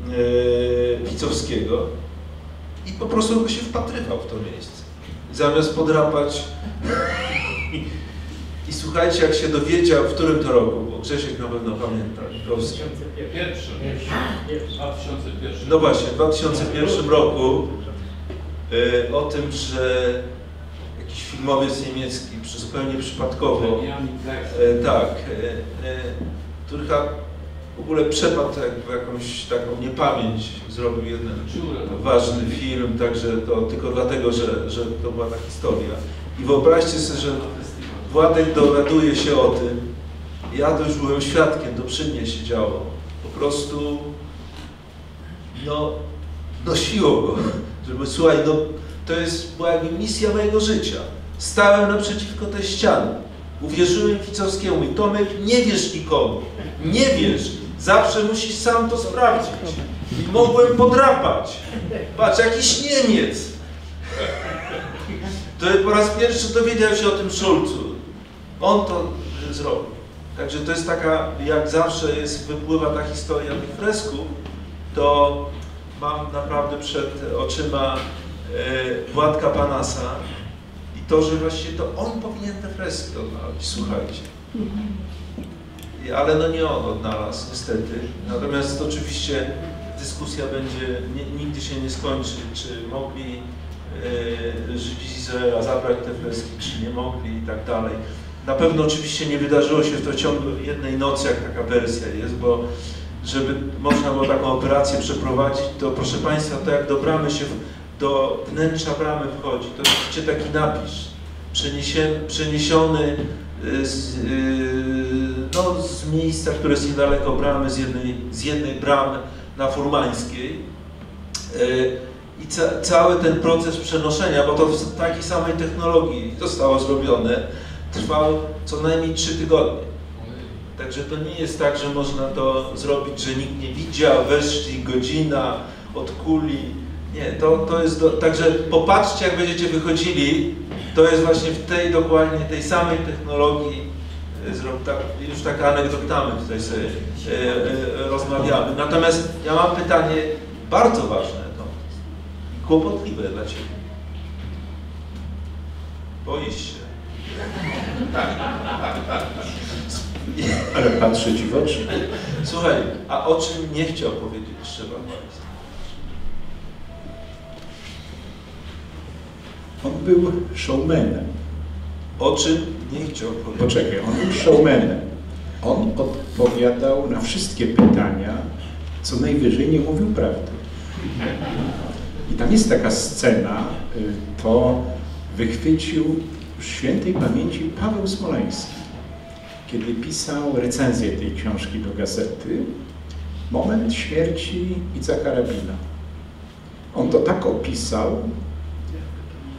e, Picowskiego i po prostu się wpatrywał w to miejsce. Zamiast podrapać i słuchajcie, jak się dowiedział, w którym to roku, bo Grzesiek na pewno pamięta, Picowski. Pierwszy. 2001. No właśnie, w 2001 roku e, o tym, że jakiś filmowiec niemiecki zupełnie przypadkowo, e, tak, e, e, który chyba w ogóle przepadł w jakąś taką niepamięć, zrobił jeden ważny film, także to tylko dlatego, że, że to była ta historia. I wyobraźcie sobie, że Władek dowiaduje się o tym, ja to już byłem świadkiem, to przy mnie się działo. Po prostu no, nosiło go, żeby słuchaj, no, to jest była jakby misja mojego życia. Stałem naprzeciwko tej ściany. Uwierzyłem Ficowskiemu i Tomek, nie wierz nikomu, nie wierz, zawsze musisz sam to sprawdzić. I mogłem podrapać. Patrz, jakiś Niemiec. To po raz pierwszy dowiedział się o tym Szulcu. On to zrobił. Także to jest taka, jak zawsze jest, wypływa ta historia tych fresków, to mam naprawdę przed oczyma Władka Panasa i to, że właściwie to on powinien te freski odnaleźć, słuchajcie. Ale no nie on odnalazł, niestety. Natomiast oczywiście dyskusja będzie, nie, nigdy się nie skończy, czy mogli e, Żydzi z Izraela zabrać te freski, czy nie mogli i tak dalej. Na pewno oczywiście nie wydarzyło się w to ciągu jednej nocy, jak taka wersja jest, bo żeby można było taką operację przeprowadzić, to proszę Państwa, to jak do bramy się, w- do wnętrza bramy wchodzi, to widzicie taki napis, przeniesiony y, z, y, no, z miejsca, które jest niedaleko bramy, z jednej, z jednej bramy na Furmańskiej. Y, I ca, cały ten proces przenoszenia, bo to w takiej samej technologii zostało zrobione, trwał co najmniej trzy tygodnie. Także to nie jest tak, że można to zrobić, że nikt nie widział, weszli, godzina, odkuli. Nie, to, to jest, do, także popatrzcie jak będziecie wychodzili, to jest właśnie w tej dokładnie, tej samej technologii, e, tak, już tak anegdotami tutaj sobie e, e, rozmawiamy. Natomiast ja mam pytanie bardzo ważne to i kłopotliwe dla Ciebie. Boisz się? Ale patrzę ci w oczy. Słuchaj, a o czym nie chciał powiedzieć Trzeba Państwa? On był showmanem. O czym nie chciał powiedzieć? Poczekaj, on był showmanem. On odpowiadał na wszystkie pytania, co najwyżej nie mówił prawdy. I tam jest taka scena, y, to wychwycił świętej pamięci Paweł Smoleński, kiedy pisał recenzję tej książki do gazety, moment śmierci Itzaka Rabina. On to tak opisał,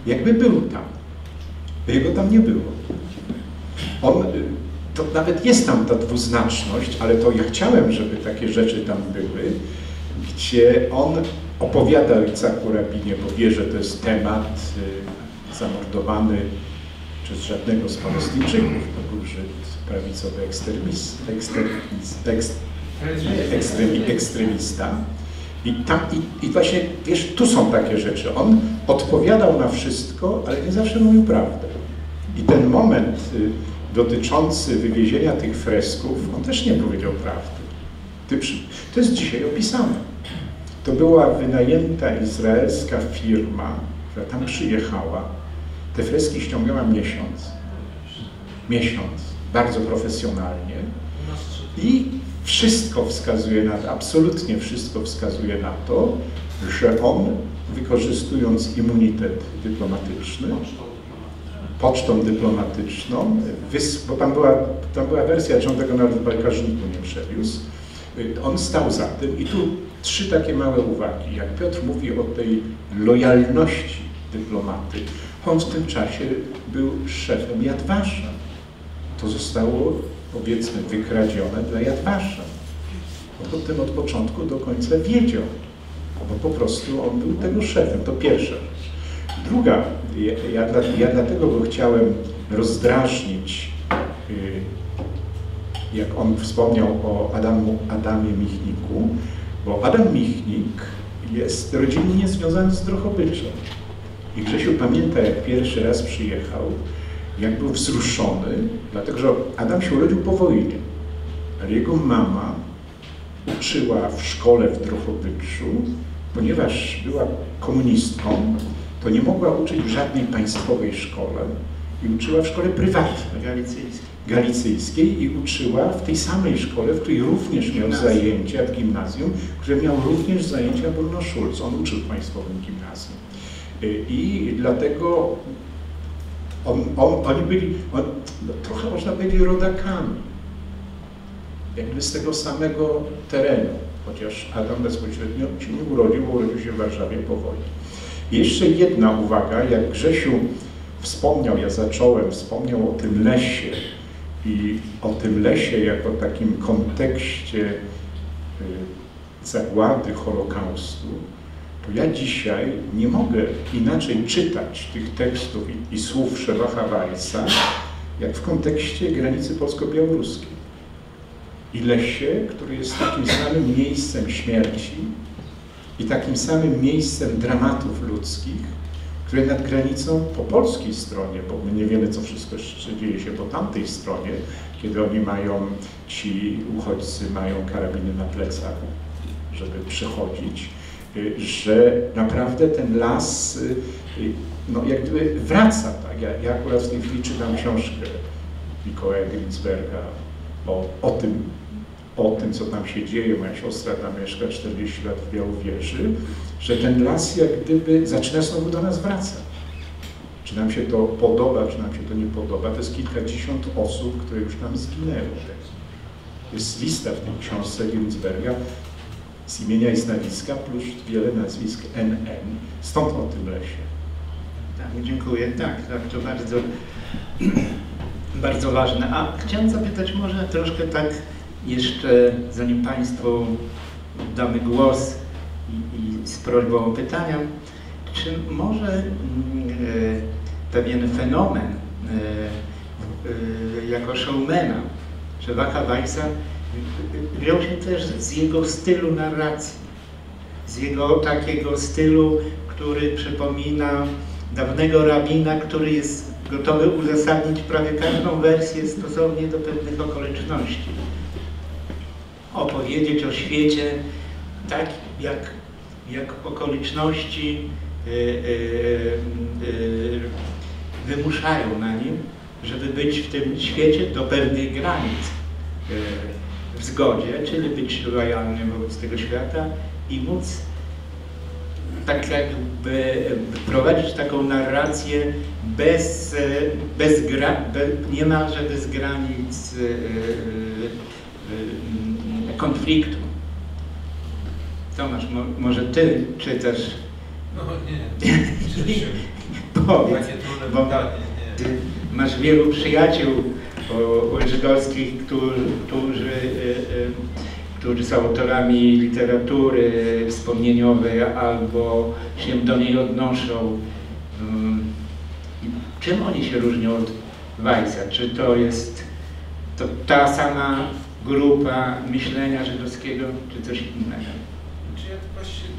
jakby był tam. Jego tam nie było. On, to nawet jest tam ta dwuznaczność, ale to ja chciałem, żeby takie rzeczy tam były, gdzie on opowiada o Icaku Rabinie, bo wie, że to jest temat y, zamordowany przez żadnego z Palestyńczyków, to był Żyd prawicowy ekstremist, ekstremist, ekst, ekstremi, ekstremista. I, tam, i, I właśnie, wiesz, tu są takie rzeczy. On odpowiadał na wszystko, ale nie zawsze mówił prawdę. I ten moment y, dotyczący wywiezienia tych fresków, on też nie powiedział prawdy. To jest dzisiaj opisane. To była wynajęta izraelska firma, która tam przyjechała. Te freski ściągała miesiąc. Miesiąc. Bardzo profesjonalnie. I wszystko wskazuje na to, absolutnie wszystko wskazuje na to, że on, wykorzystując immunitet dyplomatyczny, pocztą dyplomatyczną, bo tam była, tam była wersja, że on tego nawet w bagażniku nie przewiózł, on stał za tym i tu trzy takie małe uwagi. Jak Piotr mówi o tej lojalności dyplomaty, on w tym czasie był szefem Jadwasza. To zostało, powiedzmy, wykradzione dla Jadwasza. On o tym od początku do końca wiedział, bo po prostu on był tego szefem. To pierwsza. Druga, ja, ja, ja dlatego go chciałem rozdrażnić y, jak on wspomniał o Adamu, Adamie Michniku, bo Adam Michnik jest rodzinnie związany z Drohobyczem. I Grzesiu pamięta, jak pierwszy raz przyjechał, jak był wzruszony, dlatego że Adam się urodził po wojnie, ale jego mama uczyła w szkole w Drohobyczu, ponieważ była komunistką, to nie mogła uczyć w żadnej państwowej szkole i uczyła w szkole prywatnej Galicyjski. galicyjskiej i uczyła w tej samej szkole, w której również miał Gimnazjum. zajęcia w gimnazjum, w której miał również zajęcia Bruno Schulz. On uczył w państwowym gimnazjum. Y, I dlatego on, on, oni byli, on, no, trochę można powiedzieć, rodakami. Jakby z tego samego terenu, chociaż Adam bezpośrednio się nie urodził, urodził się w Warszawie po wojnie. Jeszcze jedna uwaga, jak Grzesiu wspomniał, ja zacząłem, wspomniał o tym lesie i o tym lesie jako takim kontekście y, zagłady Holokaustu, to ja dzisiaj nie mogę inaczej czytać tych tekstów i, i słów Szewacha Weissa, jak w kontekście granicy polsko-białoruskiej. I lesie, który jest takim samym miejscem śmierci i takim samym miejscem dramatów ludzkich, które nad granicą po polskiej stronie, bo my nie wiemy, co wszystko dzieje się po tamtej stronie, kiedy oni mają, ci uchodźcy mają karabiny na plecach, żeby przechodzić, że naprawdę ten las y, y, no, jak gdyby wraca. Tak? Ja, ja akurat w tej chwili czytam książkę Mikołaja Grinsberga o, o tym, o tym, co tam się dzieje. Moja siostra tam mieszka 40 lat w Białowieży, że ten las jak gdyby zaczyna znowu do nas wracać. Czy nam się to podoba, czy nam się to nie podoba, to jest kilkadziesiąt osób, które już tam zginęły. Jest lista w tej książce Ginsberga z imienia i z nazwiska, plus wiele nazwisk NN. Stąd o tym lesie. Tak, dziękuję. Tak, tak, to bardzo, bardzo ważne. A chciałem zapytać może troszkę tak jeszcze, zanim Państwu damy głos i, i z prośbą o pytania, czy może mm, e, pewien fenomen e, e, jako showmana Szewacha Weissa wziął się też z jego stylu narracji, z jego takiego stylu, który przypomina dawnego rabina, który jest gotowy uzasadnić prawie każdą wersję stosownie do pewnych okoliczności. Opowiedzieć o świecie tak, jak, jak okoliczności y, y, y, wymuszają na nim, żeby być w tym świecie do pewnych granic y, w zgodzie, czyli być lojalnym wobec tego świata i móc tak jakby prowadzić taką narrację bez, bez gra, be, niemalże bez granic e, e, e, konfliktu. Tomasz, mo, może ty czytasz, No nie, powiedz, bo ty masz wielu przyjaciół żydowskich, którzy, e, e, którzy są autorami literatury wspomnieniowej albo się do niej odnoszą. Mm, Czym oni się różnią od Weissa? Czy to jest to ta sama grupa myślenia żydowskiego, czy coś innego? Czy jak właśnie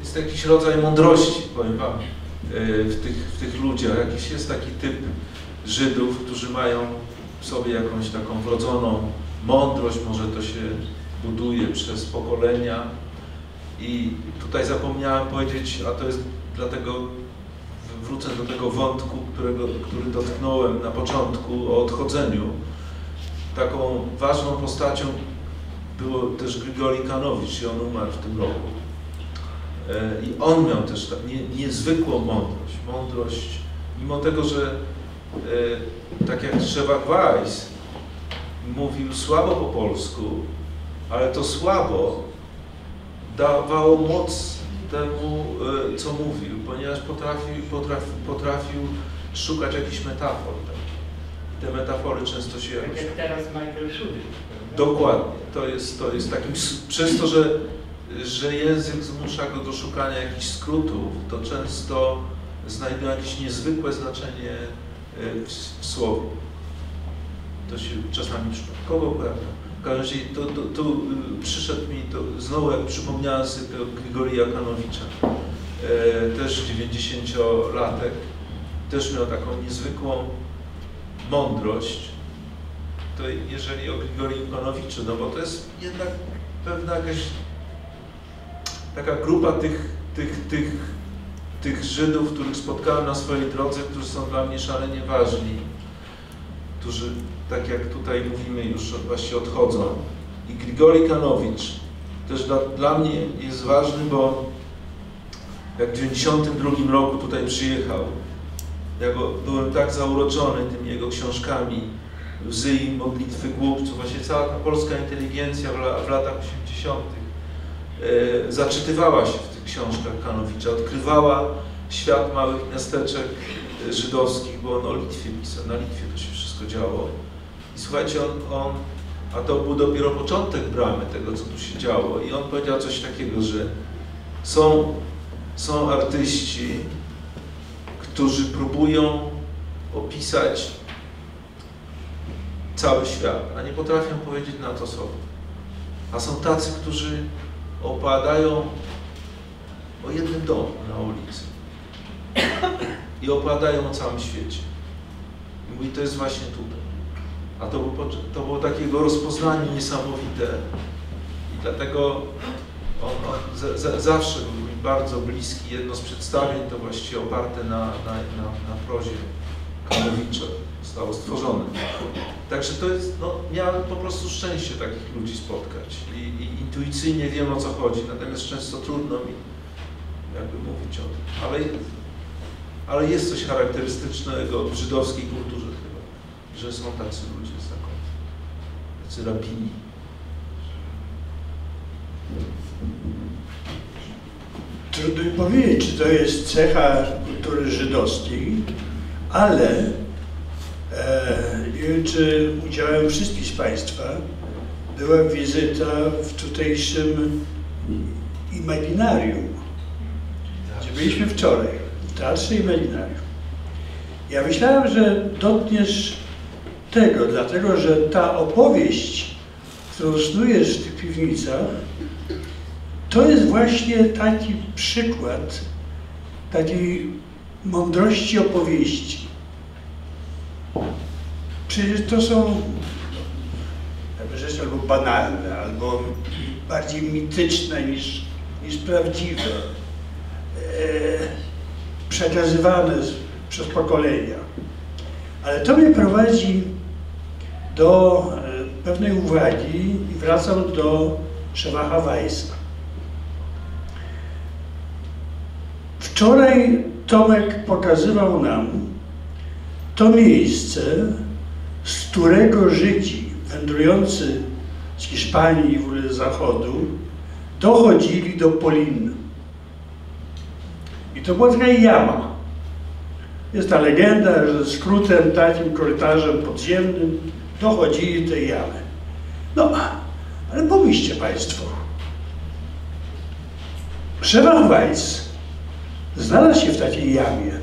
jest jakiś rodzaj mądrości, powiem Wam, w tych, w tych ludziach. Jakiś jest taki typ Żydów, którzy mają w sobie jakąś taką wrodzoną mądrość, może to się buduje przez pokolenia. I tutaj zapomniałem powiedzieć, a to jest dlatego wrócę do tego wątku, którego, który dotknąłem na początku o odchodzeniu. Taką ważną postacią było też Grigori Kanowicz i on umarł w tym roku. E, I on miał też tak nie, niezwykłą mądrość. Mądrość, mimo tego, że e, tak jak Szewak Weiss mówił słabo po polsku, ale to słabo dawało moc temu, e, co mówił, ponieważ potrafił, potrafił, potrafił szukać jakichś metafor. tak. Te metafory często się jakoś... teraz Michael Schuder. Dokładnie. To jest, to jest takim, przez to, że, że język zmusza go do szukania jakichś skrótów, to często znajdują jakieś niezwykłe znaczenie e, w, w słowie. to się czasami przypadkowo pojawia. W każdym razie to, to, to y, przyszedł mi, to znowu jak przypomniałem sobie Grigoria Kanowicza, e, też 90-latek, też miał taką niezwykłą mądrość, to jeżeli o Grigoriu Kanowiczu, no bo to jest jednak pewna jakaś taka grupa tych, tych, tych, tych Żydów, których spotkałem na swojej drodze, którzy są dla mnie szalenie ważni, którzy, tak jak tutaj mówimy, już właśnie odchodzą. I Grigori Kanowicz też dla, dla mnie jest ważny, bo jak w 92 roku tutaj przyjechał, ja go, byłem tak zauroczony tymi jego książkami, Łzy i modlitwy głupców, właśnie cała ta polska inteligencja w, w latach 80. E, zaczytywała się w tych książkach Kanowicza, odkrywała świat małych miasteczek e, żydowskich, bo on o Litwie pisał, na Litwie to się wszystko działo. I słuchajcie, on, on, a to był dopiero początek bramy tego, co tu się działo, i on powiedział coś takiego, że są, są artyści, którzy próbują opisać cały świat, a nie potrafią powiedzieć na to słowo. A są tacy, którzy opadają o jednym domu na ulicy i opadają o całym świecie. I mówi, to jest właśnie tutaj. A to było, to było takiego rozpoznanie niesamowite i dlatego on, on z, z, zawsze był mi bardzo bliski. Jedno z przedstawień to właściwie oparte na, na, na, na prozie Kanowicza zostało stworzone. Także to jest, no, miałem po prostu szczęście takich ludzi spotkać i, i intuicyjnie wiem o co chodzi, natomiast często trudno mi jakby mówić o tym. Ale, ale jest coś charakterystycznego w żydowskiej kulturze chyba, że są tacy ludzie znakomici, tacy rabini. Trudno mi powiedzieć, czy to jest cecha kultury żydowskiej, ale czy udziałem wszystkich z Państwa była wizyta w tutejszym Imaginarium, gdzie byliśmy wczoraj, w Teatrze Imaginarium. Ja myślałem, że dotkniesz tego, dlatego że ta opowieść, którą snujesz w tych piwnicach, to jest właśnie taki przykład takiej mądrości opowieści. Przecież to są rzeczy albo banalne, albo bardziej mityczne niż, niż prawdziwe, e, przekazywane z, przez pokolenia. Ale to mnie prowadzi do e, pewnej uwagi i wracam do Szewacha Weissa. Wczoraj Tomek pokazywał nam to miejsce, z którego Żydzi wędrujący z Hiszpanii i w ogóle z zachodu dochodzili do Polin. I to była taka jama. Jest ta legenda, że skrótem, takim korytarzem podziemnym dochodzili do tej jamy. No, ale pomyślcie Państwo. Szewach Weiss znalazł się w takiej jamie.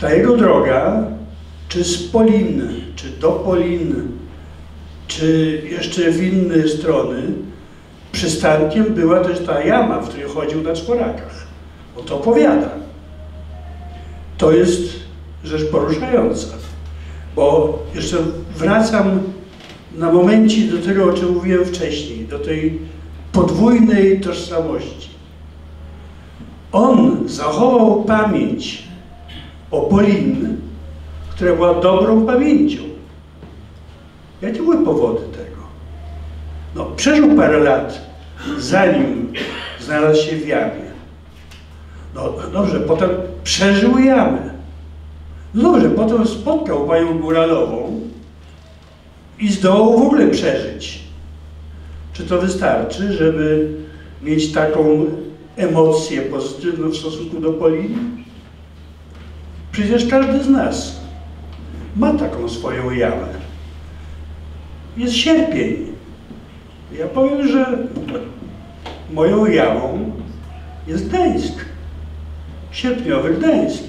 Ta jego droga, czy z Polin, czy do Polin, czy jeszcze w inne strony, przystankiem była też ta jama, w której chodził na czworakach. O to opowiada. To jest rzecz poruszająca. Bo jeszcze wracam na momencie do tego, o czym mówiłem wcześniej, do tej podwójnej tożsamości. On zachował pamięć o Polin, która była dobrą pamięcią. Jakie były powody tego? No, przeżył parę lat, zanim znalazł się w jamie. No dobrze, potem przeżył jamę. No dobrze, potem spotkał panią góralową i zdołał w ogóle przeżyć. Czy to wystarczy, żeby mieć taką emocję pozytywną w stosunku do Poliny? Przecież każdy z nas ma taką swoją jamę. Jest sierpień. Ja powiem, że moją jamą jest Gdańsk. Sierpniowy Gdańsk.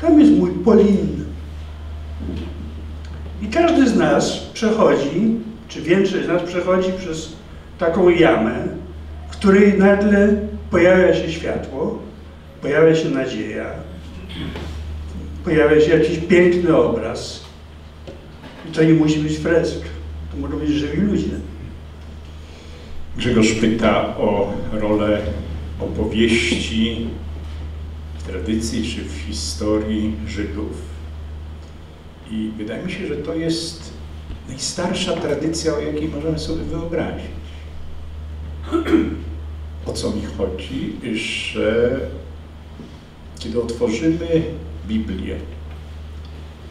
Tam jest mój Polin. każdy z nas przechodzi, czy większość z nas przechodzi przez taką jamę, w której nagle pojawia się światło, pojawia się nadzieja, pojawia się jakiś piękny obraz. I to nie musi być fresk, to mogą być żywi ludzie. Grzegorz pyta o rolę opowieści w tradycji czy w historii Żydów. I wydaje mi się, że to jest najstarsza tradycja, o jakiej możemy sobie wyobrazić. O co mi chodzi? Że kiedy otworzymy Biblię,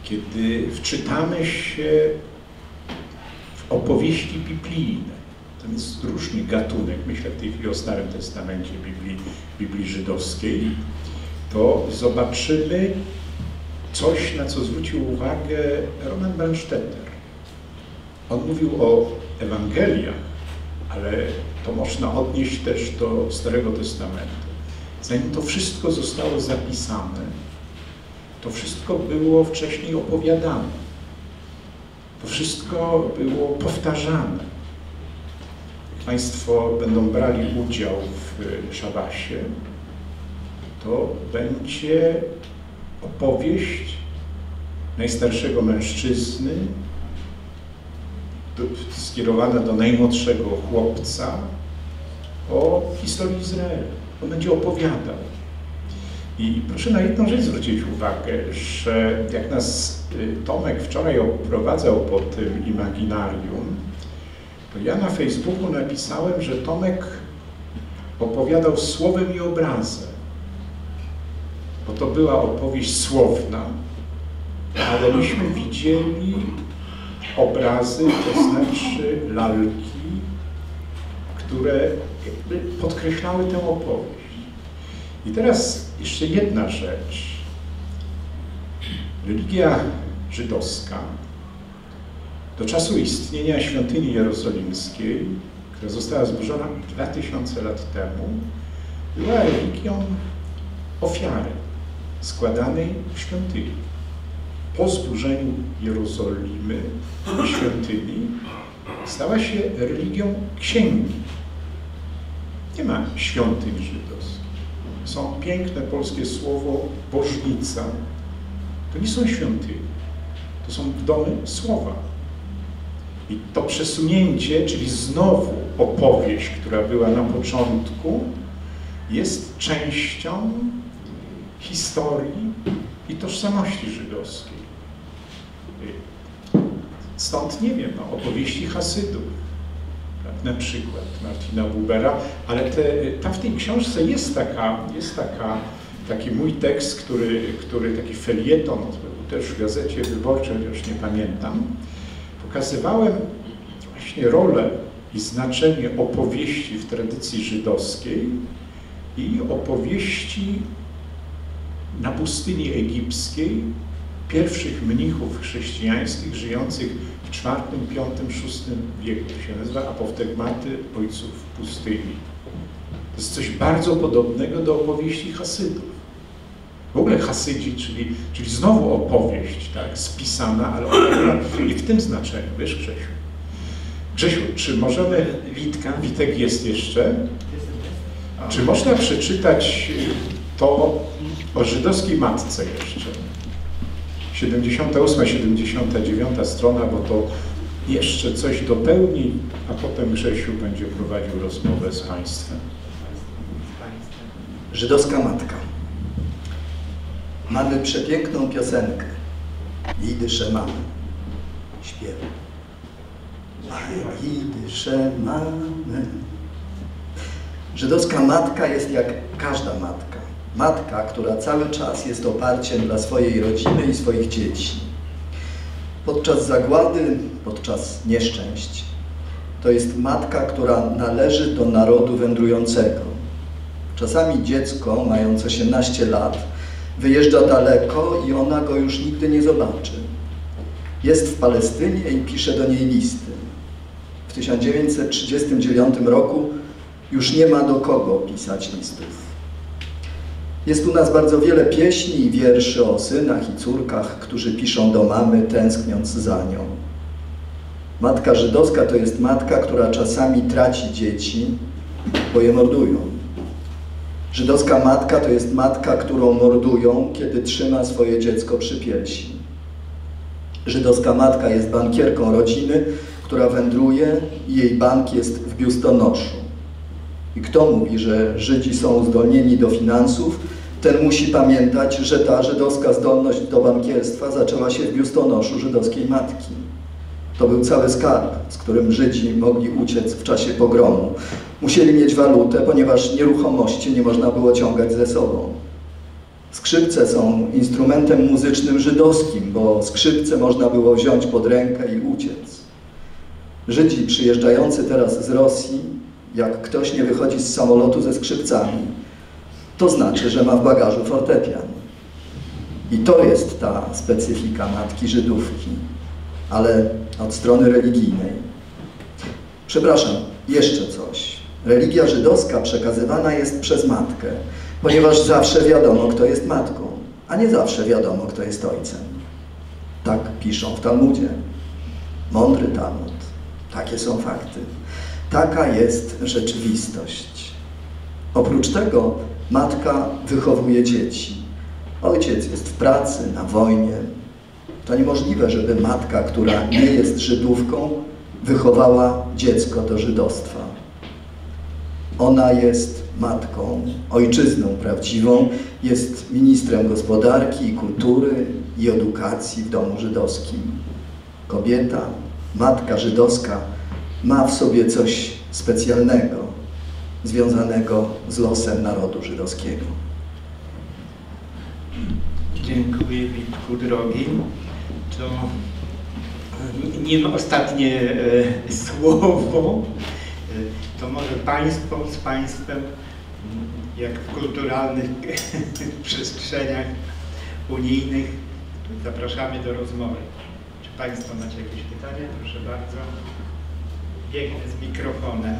kiedy wczytamy się w opowieści biblijne, to jest różny gatunek, myślę w tej chwili o Starym Testamencie Biblii, Biblii Żydowskiej, to zobaczymy coś, na co zwrócił uwagę Roman Brandstetter. On mówił o Ewangeliach, ale to można odnieść też do Starego Testamentu. Zanim to wszystko zostało zapisane, to wszystko było wcześniej opowiadane. To wszystko było powtarzane. Jak Państwo będą brali udział w szabasie, to będzie opowieść najstarszego mężczyzny, skierowana do najmłodszego chłopca o historii Izraela. On będzie opowiadał. I proszę na jedną rzecz zwrócić uwagę, że jak nas y, Tomek wczoraj oprowadzał po tym imaginarium, to ja na Facebooku napisałem, że Tomek opowiadał słowem i obrazem. Bo to była opowieść słowna, ale myśmy widzieli obrazy, to znaczy lalki, które podkreślały tę opowieść. I teraz jeszcze jedna rzecz. Religia żydowska do czasu istnienia świątyni jerozolimskiej, która została zburzona 2000 lat temu, była religią ofiary składanej w świątyni. Po zburzeniu Jerozolimy, świątyni, stała się religią księgi. Nie ma świątyń żydowskich. Są piękne polskie słowo bożnica. To nie są świątynie. To są domy słowa. I to przesunięcie, czyli znowu opowieść, która była na początku, jest częścią historii i tożsamości żydowskiej. Stąd, nie wiem, no, opowieści Hasydów, na przykład Martina Bubera, ale te, ta w tej książce jest taka, jest taka, taki mój tekst, który, który taki felieton, był też w Gazecie Wyborczej, chociaż nie pamiętam, pokazywałem właśnie rolę i znaczenie opowieści w tradycji żydowskiej i opowieści na pustyni egipskiej pierwszych mnichów chrześcijańskich żyjących IV, V, VI wieku. Się nazywa apoftegmaty ojców pustyni. To jest coś bardzo podobnego do opowieści Hasydów. W ogóle Hasydzi, czyli, czyli znowu opowieść, tak, spisana, ale i w tym znaczeniu, wiesz Grzesiu. Grzesiu, czy możemy... Witka. Witek jest jeszcze. Czy można przeczytać to o żydowskiej matce jeszcze? 78-79 strona, bo to jeszcze coś dopełni, a potem Grzesiu będzie prowadził rozmowę z Państwem. Żydowska matka. Mamy przepiękną piosenkę. Idy Szemamy. Śpiew. Idy Szemamy. Żydowska matka jest jak każda matka. Matka, która cały czas jest oparciem dla swojej rodziny i swoich dzieci. Podczas zagłady, podczas nieszczęść, to jest matka, która należy do narodu wędrującego. Czasami dziecko, mając 18 lat, wyjeżdża daleko i ona go już nigdy nie zobaczy. Jest w Palestynie i pisze do niej listy. W 1939 roku już nie ma do kogo pisać listów. Jest u nas bardzo wiele pieśni i wierszy o synach i córkach, którzy piszą do mamy, tęskniąc za nią. Matka żydowska to jest matka, która czasami traci dzieci, bo je mordują. Żydowska matka to jest matka, którą mordują, kiedy trzyma swoje dziecko przy piersi. Żydowska matka jest bankierką rodziny, która wędruje i jej bank jest w biustonoszu. I kto mówi, że Żydzi są uzdolnieni do finansów, ten musi pamiętać, że ta żydowska zdolność do bankierstwa zaczęła się w biustonoszu żydowskiej matki. To był cały skarb, z którym Żydzi mogli uciec w czasie pogromu. Musieli mieć walutę, ponieważ nieruchomości nie można było ciągać ze sobą. Skrzypce są instrumentem muzycznym żydowskim, bo skrzypce można było wziąć pod rękę i uciec. Żydzi przyjeżdżający teraz z Rosji, jak ktoś nie wychodzi z samolotu ze skrzypcami, to znaczy, że ma w bagażu fortepian. I to jest ta specyfika matki Żydówki, ale od strony religijnej. Przepraszam, jeszcze coś. Religia żydowska przekazywana jest przez matkę, ponieważ zawsze wiadomo, kto jest matką, a nie zawsze wiadomo, kto jest ojcem. Tak piszą w Talmudzie. Mądry Talmud. Takie są fakty. Taka jest rzeczywistość. Oprócz tego matka wychowuje dzieci. Ojciec jest w pracy, na wojnie. To niemożliwe, żeby matka, która nie jest Żydówką, wychowała dziecko do żydostwa. Ona jest matką, ojczyzną prawdziwą, jest ministrem gospodarki kultury i edukacji w domu żydowskim. Kobieta, matka żydowska ma w sobie coś specjalnego, związanego z losem narodu żydowskiego. Dziękuję Witku drogi. To nim ostatnie e, słowo, to może Państwo z Państwem, jak w kulturalnych przestrzeniach unijnych, zapraszamy do rozmowy. Czy Państwo macie jakieś pytania? Proszę bardzo. Biegnę z mikrofonem.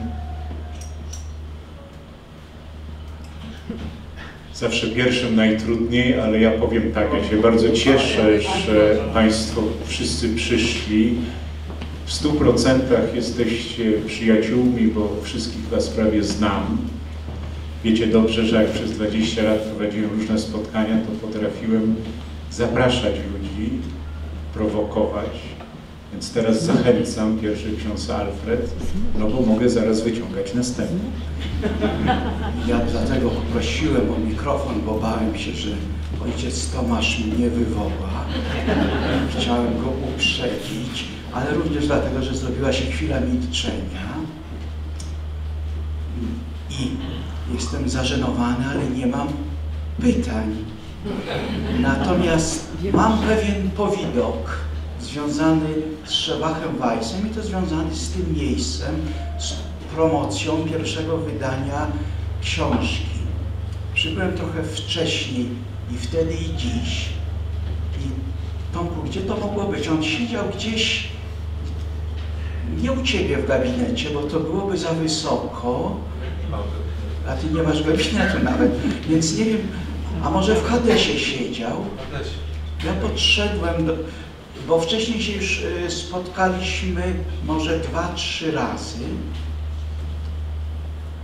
Zawsze pierwszym najtrudniej, ale ja powiem tak, ja się bardzo cieszę, że Państwo wszyscy przyszli. W stu procentach jesteście przyjaciółmi, bo wszystkich Was prawie znam. Wiecie dobrze, że jak przez 20 lat prowadziłem różne spotkania, to potrafiłem zapraszać ludzi, prowokować. Więc teraz zachęcam pierwszy ksiądz Alfred, no bo mogę zaraz wyciągać następny. Ja dlatego poprosiłem o mikrofon, bo bałem się, że ojciec Tomasz mnie wywoła. Chciałem go uprzedzić, ale również dlatego, że zrobiła się chwila milczenia. I jestem zażenowany, ale nie mam pytań. Natomiast mam pewien powidok związany z Szewachem Weissem i to związany z tym miejscem, z promocją pierwszego wydania książki. Przybyłem trochę wcześniej i wtedy i dziś. I Tomku, gdzie to mogło być? On siedział gdzieś nie u Ciebie w gabinecie, bo to byłoby za wysoko, a Ty nie masz gabinetu nawet, więc nie wiem, a może w Hadesie siedział? Ja podszedłem, do, bo wcześniej się już y, spotkaliśmy może dwa, trzy razy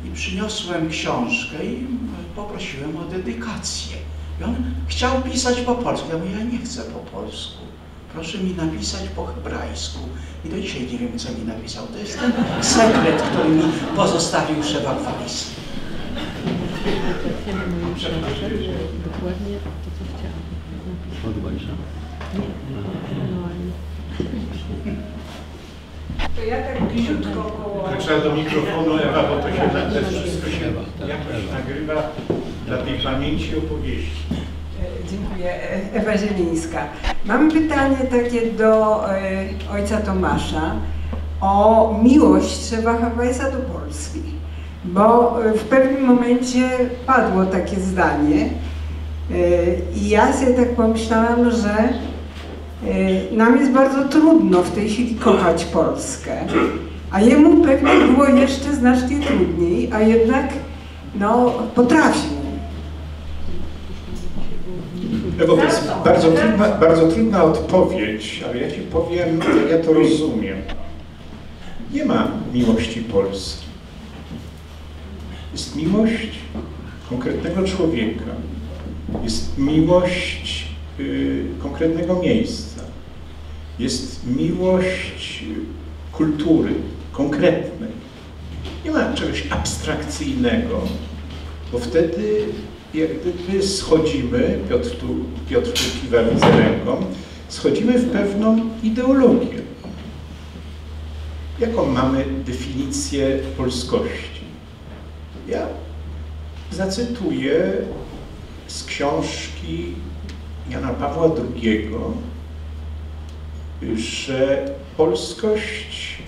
i przyniosłem książkę i poprosiłem o dedykację. I on chciał pisać po polsku. Ja mówię, ja nie chcę po polsku. Proszę mi napisać po hebrajsku. I do dzisiaj nie wiem, co mi napisał. To jest ten sekret, który mi pozostawił Szewak Weiss. Dokładnie to, co chciałam. To ja tak bliziutko koło... Trzeba do mikrofonu, Ewa, bo to się na też wszystko się jakoś nagrywa dla tej pamięci opowieści. E, Dziękuję. E, Ewa Zielińska. Mam pytanie takie do e, ojca Tomasza o miłość Szewacha Weissa do Polski. Bo w pewnym momencie padło takie zdanie i ja sobie tak pomyślałam, że nam jest bardzo trudno w tej chwili kochać Polskę, a jemu pewnie było jeszcze znacznie trudniej, a jednak no, potrafił. To jest bardzo trudna, bardzo trudna odpowiedź, ale ja Ci powiem, ja to rozumiem. Nie ma miłości Polski. Jest miłość konkretnego człowieka. Jest miłość y, konkretnego miejsca. Jest miłość y, kultury konkretnej. Nie ma czegoś abstrakcyjnego, bo wtedy jak gdyby schodzimy, Piotr tu, Piotr tu kiwa ręką, schodzimy w pewną ideologię. Jaką mamy definicję polskości? Ja zacytuję z książki Jana Pawła II, że polskość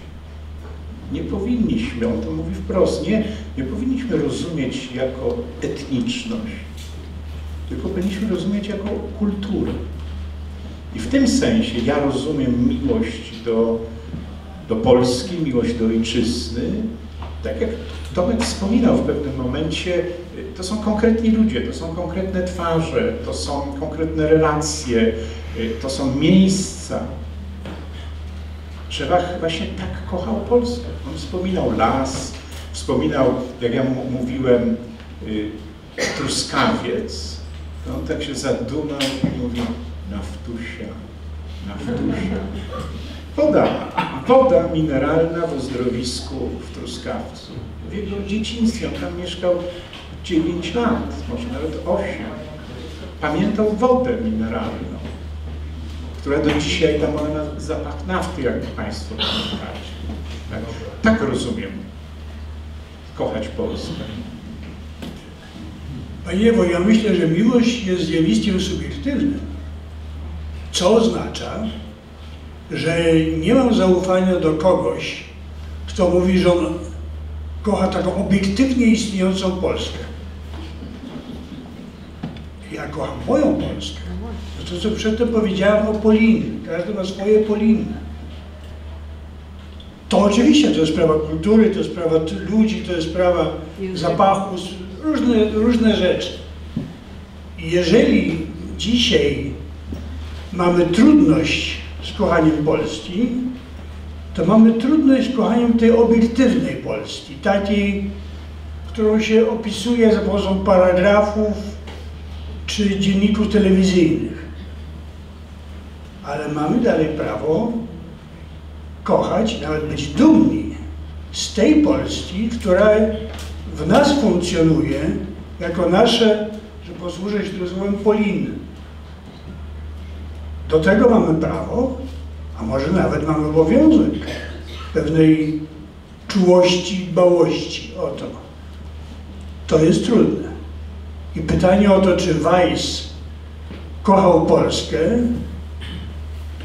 nie powinniśmy, on to mówi wprost, nie, nie powinniśmy rozumieć jako etniczność, tylko powinniśmy rozumieć jako kulturę. I w tym sensie ja rozumiem miłość do, do Polski, miłość do ojczyzny, tak jak Tomek wspominał w pewnym momencie, to są konkretni ludzie, to są konkretne twarze, to są konkretne relacje, to są miejsca. Trzebach właśnie tak kochał Polskę. On wspominał las, wspominał, jak ja mu mówiłem, y, truskawiec. No, on tak się zadumał i mówi, naftusia, naftusia. Woda, woda mineralna w uzdrowisku w Truskawcu. W jego dzieciństwie, on tam mieszkał 9 lat, może nawet 8. Pamiętał wodę mineralną, która do dzisiaj tam ona ma zapach nafty, jak Państwo pamiętacie. Tak, tak rozumiem kochać Polskę. Panie Ewo, ja myślę, że miłość jest zjawiskiem subiektywnym, co oznacza, że nie mam zaufania do kogoś, kto mówi, że on kocha taką obiektywnie istniejącą Polskę. Ja kocham moją Polskę. To, co przedtem powiedziałem o Poliny. Każdy ma swoje Poliny. To oczywiście to jest sprawa kultury, to jest sprawa ludzi, to jest sprawa zapachu, różne, różne rzeczy. Jeżeli dzisiaj mamy trudność z kochaniem Polski, to mamy trudność z kochaniem tej obiektywnej Polski, takiej, którą się opisuje za pomocą paragrafów czy dzienników telewizyjnych. Ale mamy dalej prawo kochać, nawet być dumni z tej Polski, która w nas funkcjonuje jako nasze, że posłużę się tym słowem, poliny. Do tego mamy prawo, a może nawet mamy obowiązek pewnej czułości i dbałości o to. To jest trudne. I pytanie o to, czy Weiss kochał Polskę,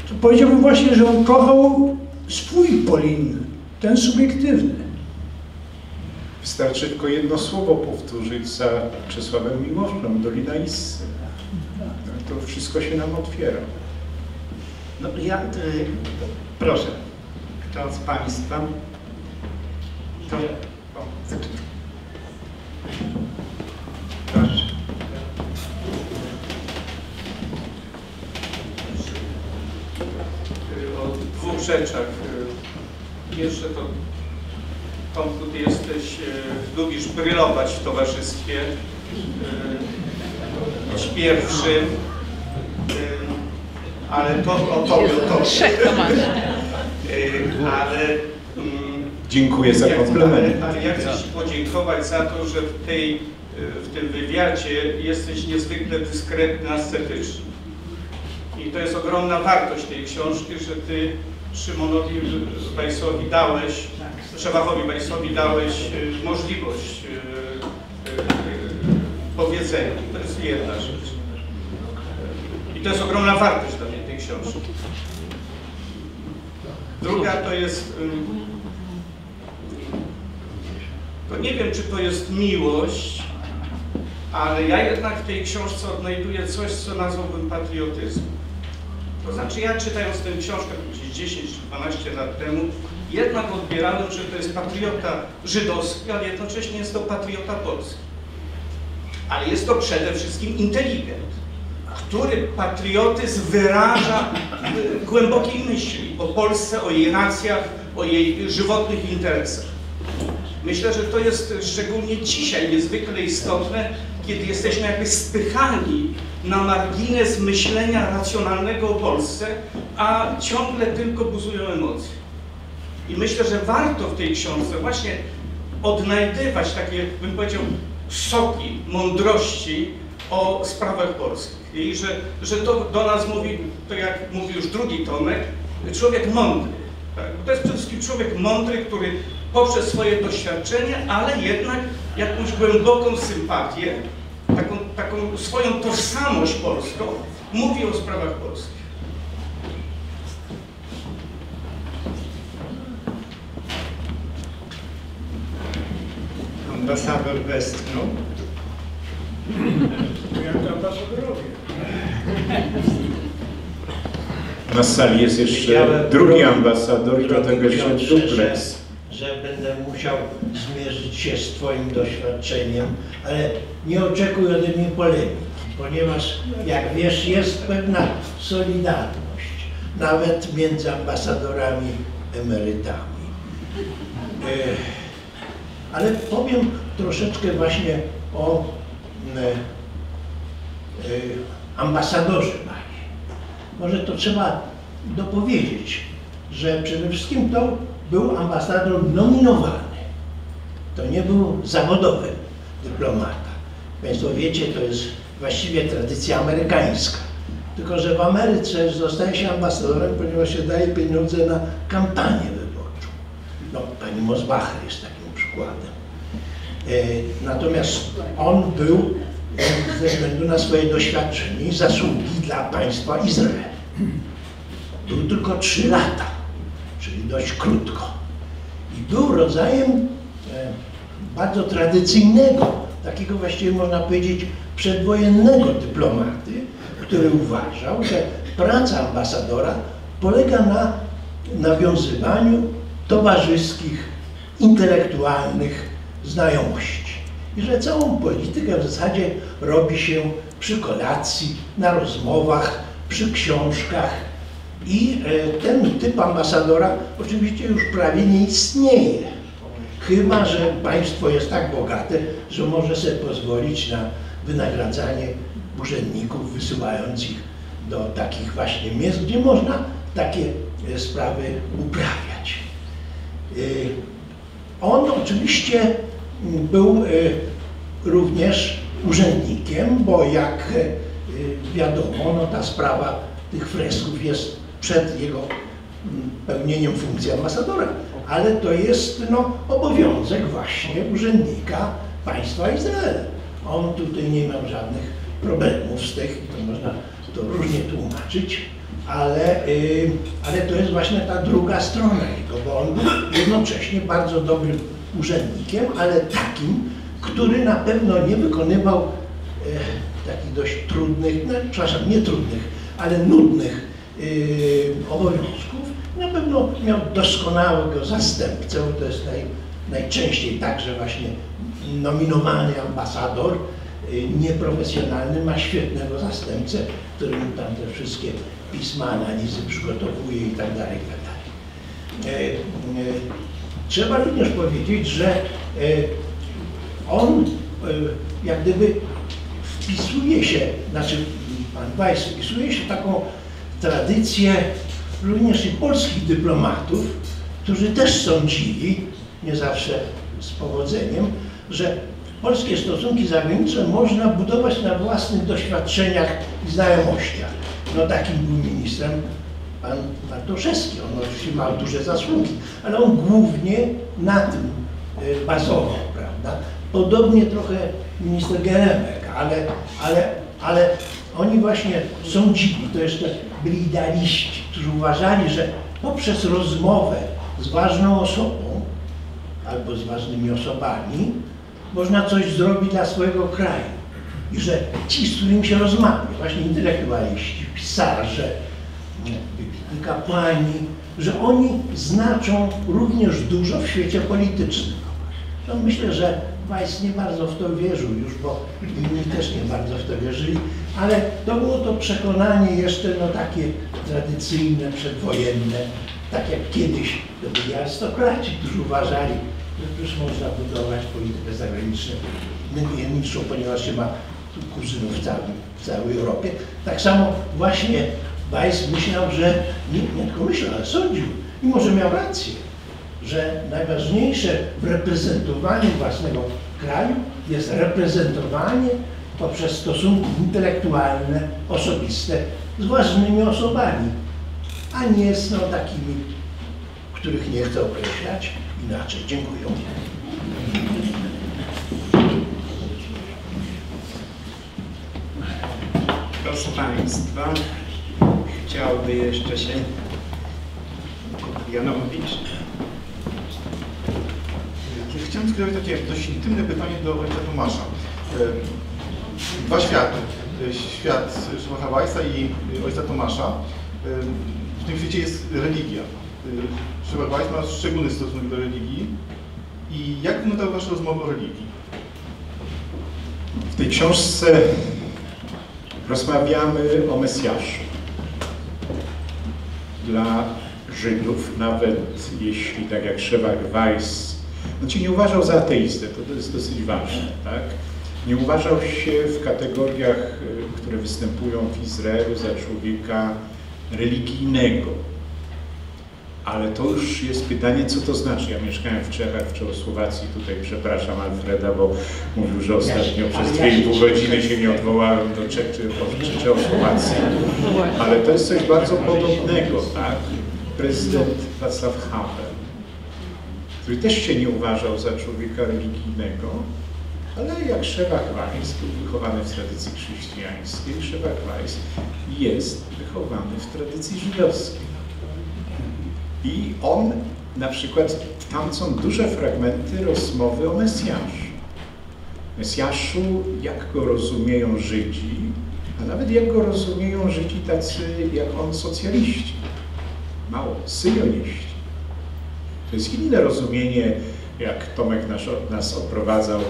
to powiedziałbym właśnie, że on kochał swój Polin, ten subiektywny. Wystarczy tylko jedno słowo powtórzyć za Czesławem Miłoszem, Dolina Issy. To wszystko się nam otwiera. No ja, y, proszę, kto z Państwa? To, o, o dwóch rzeczach. Pierwsze to Tomku, ty jesteś, y, lubisz brylować w towarzystwie. Być pierwszym. y, Ale to o tobie, o tobie. Trzech Tomasz. Y, Ale mm, Dziękuję za komplement. Ale, ja chcę Ci podziękować za to, że w, tej, w tym wywiadzie jesteś niezwykle dyskretny, ascetyczny. I to jest ogromna wartość tej książki, że Ty Szymonowi Wajsowi dałeś, Szewachowi Wajsowi dałeś y, możliwość y, y, y, powiedzenia. To jest jedna rzecz. I to jest ogromna wartość dla mnie tej książki. Druga to jest... to nie wiem, czy to jest miłość, ale ja jednak w tej książce odnajduję coś, co nazwałbym patriotyzmem. To znaczy ja czytając tę książkę gdzieś 10 czy 12 lat temu, jednak odbierałem, że to jest patriota żydowski, ale jednocześnie jest to patriota polski. Ale jest to przede wszystkim inteligent. który patriotyzm wyraża głębokiej myśli o Polsce, o jej racjach, o jej żywotnych interesach. Myślę, że to jest szczególnie dzisiaj niezwykle istotne, kiedy jesteśmy jakby spychani na margines myślenia racjonalnego o Polsce, a ciągle tylko buzują emocje. I myślę, że warto w tej książce właśnie odnajdywać takie, bym powiedział, soki mądrości o sprawach polskich. I że, że to do nas mówi, to jak mówi już drugi Tomek, człowiek mądry. Tak? To jest przede wszystkim człowiek mądry, który poprzez swoje doświadczenie, ale jednak jakąś głęboką sympatię, taką, taką swoją tożsamość polską, mówi o sprawach polskich. Ambasador westchnął. Jak ambasadorowie. Na sali jest jeszcze drugi ambasador i do drogi tego jeszcze Piotrze, duplex. Że, będę musiał zmierzyć się z Twoim doświadczeniem, ale nie oczekuj ode mnie polemiki, ponieważ jak wiesz, jest pewna solidarność, nawet między ambasadorami emerytami. E, ale powiem troszeczkę właśnie o e, e, ambasadorze panie. Może to trzeba dopowiedzieć, że przede wszystkim to był ambasador nominowany. To nie był zawodowy dyplomata. Państwo wiecie, to jest właściwie tradycja amerykańska. Tylko, że w Ameryce zostaje się ambasadorem, ponieważ się daje pieniądze na kampanię wyborczą. No, pani Mosbacher jest takim przykładem. E, Natomiast on był e, ze względu na swoje doświadczenie i zasługi dla państwa Izrael. Był tylko trzy lata, dość krótko. I był rodzajem e, bardzo tradycyjnego, takiego właściwie można powiedzieć przedwojennego dyplomaty, który uważał, że praca ambasadora polega na nawiązywaniu towarzyskich, intelektualnych znajomości. I że całą politykę w zasadzie robi się przy kolacji, na rozmowach, przy książkach. I e, ten typ ambasadora oczywiście już prawie nie istnieje. Chyba, że państwo jest tak bogate, że może sobie pozwolić na wynagradzanie urzędników, wysyłając ich do takich właśnie miejsc, gdzie można takie e, sprawy uprawiać. E, On oczywiście był również urzędnikiem, bo jak wiadomo, no ta sprawa tych fresków jest przed jego m, pełnieniem funkcji ambasadora, ale to jest no, obowiązek właśnie urzędnika państwa Izrael. On tutaj nie miał żadnych problemów z tych, to można to różnie tłumaczyć, ale, y, ale to jest właśnie ta druga strona jego, bo on był jednocześnie bardzo dobrym urzędnikiem, ale takim, który na pewno nie wykonywał e, takich dość trudnych, no, przepraszam, nie trudnych, ale nudnych y, obowiązków. Na pewno miał doskonałego zastępcę, to jest naj, najczęściej także właśnie nominowany ambasador, y, nieprofesjonalny, ma świetnego zastępcę, który mu tam te wszystkie pisma, analizy przygotowuje i tak dalej, i tak dalej. E, Trzeba również powiedzieć, że on jak gdyby wpisuje się, znaczy pan Weiss wpisuje się taką tradycję również i polskich dyplomatów, którzy też sądzili, nie zawsze z powodzeniem, że polskie stosunki zagraniczne można budować na własnych doświadczeniach i znajomościach. No takim był ministrem pan Bartoszewski, on oczywiście ma duże zasługi, ale on głównie na tym y, bazował, prawda? Podobnie trochę minister Geremek, ale, ale, ale oni właśnie sądzili, to jeszcze byli idealiści, którzy uważali, że poprzez rozmowę z ważną osobą albo z ważnymi osobami można coś zrobić dla swojego kraju. I że ci, z którymi się rozmawia, właśnie intelektualiści, pisarze, kapłani, że oni znaczą również dużo w świecie politycznym. No myślę, że Weiss nie bardzo w to wierzył już, bo inni też nie bardzo w to wierzyli, ale to było to przekonanie jeszcze no takie tradycyjne, przedwojenne, tak jak kiedyś to byli arystokraci, którzy uważali, że przecież można budować politykę zagraniczną niższą, ponieważ się ma kuzynów w, całym, w całej Europie. Tak samo właśnie Weiss myślał, że nie, nie tylko myślał, ale sądził i może miał rację, że najważniejsze w reprezentowaniu własnego kraju jest reprezentowanie poprzez stosunki intelektualne, osobiste z ważnymi osobami, a nie z no, takimi, których nie chcę określać inaczej. Dziękuję. Proszę Państwa, chciałby jeszcze się Janowicz. Chciałem skierować takie dość intymne pytanie do ojca Tomasza. E, Dwa światy. E, Świat Szymacha Weissa i ojca Tomasza. E, W tym świecie jest religia. Szymach Weiss ma szczególny stosunek do religii. I jak wyglądały Wasze rozmowy o religii? W tej książce rozmawiamy o Mesjaszu. Dla Żydów, nawet jeśli tak jak Szewak Weiss, znaczy nie uważał za ateistę, to, to jest dosyć ważne, tak? Nie uważał się w kategoriach, y, które występują w Izraelu za człowieka religijnego. Ale to już jest pytanie, co to znaczy. Ja mieszkałem w Czechach, w Czechosłowacji, tutaj przepraszam Alfreda, bo mówił, że ostatnio przez dwie i pół godziny się nie odwołałem do Czech czy, czy Czechosłowacji. Ale to jest coś bardzo podobnego, tak? Prezydent Václav Havel, który też się nie uważał za człowieka religijnego, ale jak Szewak Weiss był wychowany w tradycji chrześcijańskiej, Szewak Weiss jest wychowany w tradycji żydowskiej. I on na przykład, tam są duże fragmenty rozmowy o Mesjaszu. Mesjaszu, jak go rozumieją Żydzi, a nawet jak go rozumieją Żydzi tacy jak on socjaliści. Mało, syjoniści. To jest inne rozumienie, jak Tomek nas, nas odprowadzał y,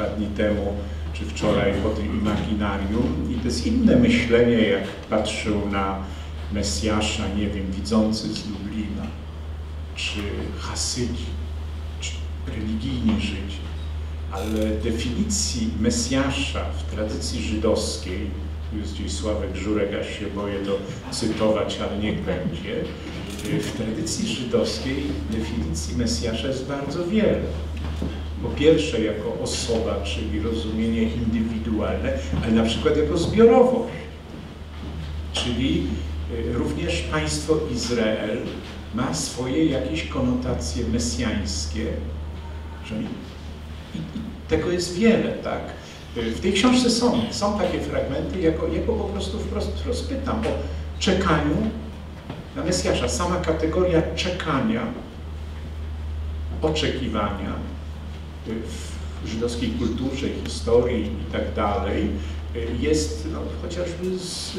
dwa dni temu, czy wczoraj po tym imaginarium. I to jest inne myślenie, jak patrzył na Mesjasza, nie wiem, widzący z Lublina, czy Hasydzi, czy religijni Żydzi. Ale definicji Mesjasza w tradycji żydowskiej, jest gdzieś Sławek Żurek, aż się boję to cytować, ale niech będzie, w tradycji żydowskiej definicji Mesjasza jest bardzo wiele. Po pierwsze jako osoba, czyli rozumienie indywidualne, ale na przykład jako zbiorowość. Czyli również państwo Izrael ma swoje jakieś konotacje mesjańskie. I, tego jest wiele, tak? W tej książce są, są takie fragmenty, jako, jako po prostu wprost rozpytam o czekaniu na Mesjasza. Sama kategoria czekania, oczekiwania w żydowskiej kulturze, historii i tak dalej jest no, chociażby z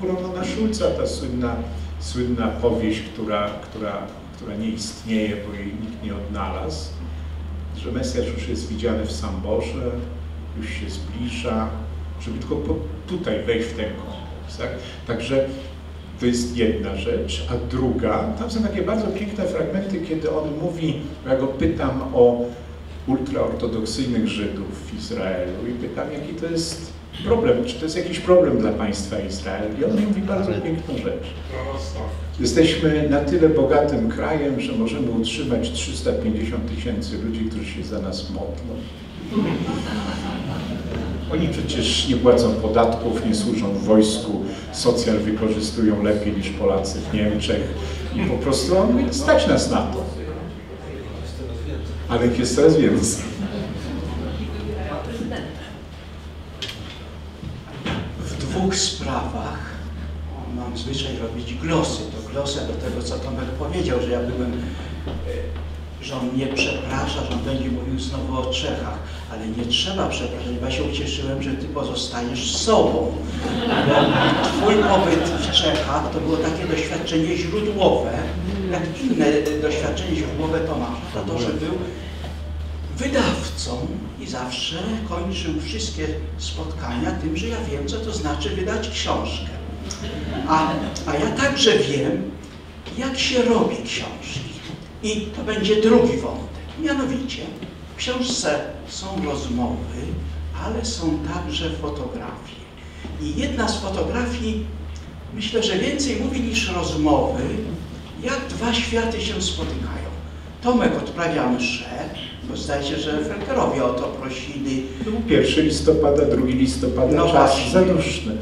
Brunona Schulza, ta słynna, słynna powieść, która, która, która nie istnieje, bo jej nikt nie odnalazł, że Mesjasz już jest widziany w Samborze, już się zbliża, żeby tylko po, tutaj wejść w ten kontekst. Tak? Także to jest jedna rzecz, a druga, tam są takie bardzo piękne fragmenty, kiedy on mówi, ja go pytam o ultraortodoksyjnych Żydów w Izraelu i pytam, jaki to jest problem, czy to jest jakiś problem dla państwa Izrael. I on mi mówi bardzo piękną rzecz. Jesteśmy na tyle bogatym krajem, że możemy utrzymać 350 tysięcy ludzi, którzy się za nas modlą. Oni przecież nie płacą podatków, nie służą w wojsku, socjal wykorzystują lepiej niż Polacy w Niemczech i po prostu stać nas na to. Ale ich jest coraz więcej. W dwóch sprawach mam zwyczaj robić glosy. To glosa do tego, co Tomek powiedział, że ja byłem że on nie przeprasza, że on będzie mówił znowu o Czechach, ale nie trzeba przepraszać, ja się ucieszyłem, że ty pozostajesz sobą. Twój pobyt w Czechach to było takie doświadczenie źródłowe, jak inne doświadczenie źródłowe Tomasza, to to, że był wydawcą i zawsze kończył wszystkie spotkania tym, że ja wiem, co to znaczy wydać książkę. A, a ja także wiem, jak się robi książki. I to będzie drugi wątek. Mianowicie, w książce są rozmowy, ale są także fotografie. I jedna z fotografii, myślę, że więcej mówi niż rozmowy, jak dwa światy się spotykają. Tomek odprawia mszę, bo zdaje się, że Felkerowie o to prosili. Był 1 listopada, 2 listopada, No czas zaduszny.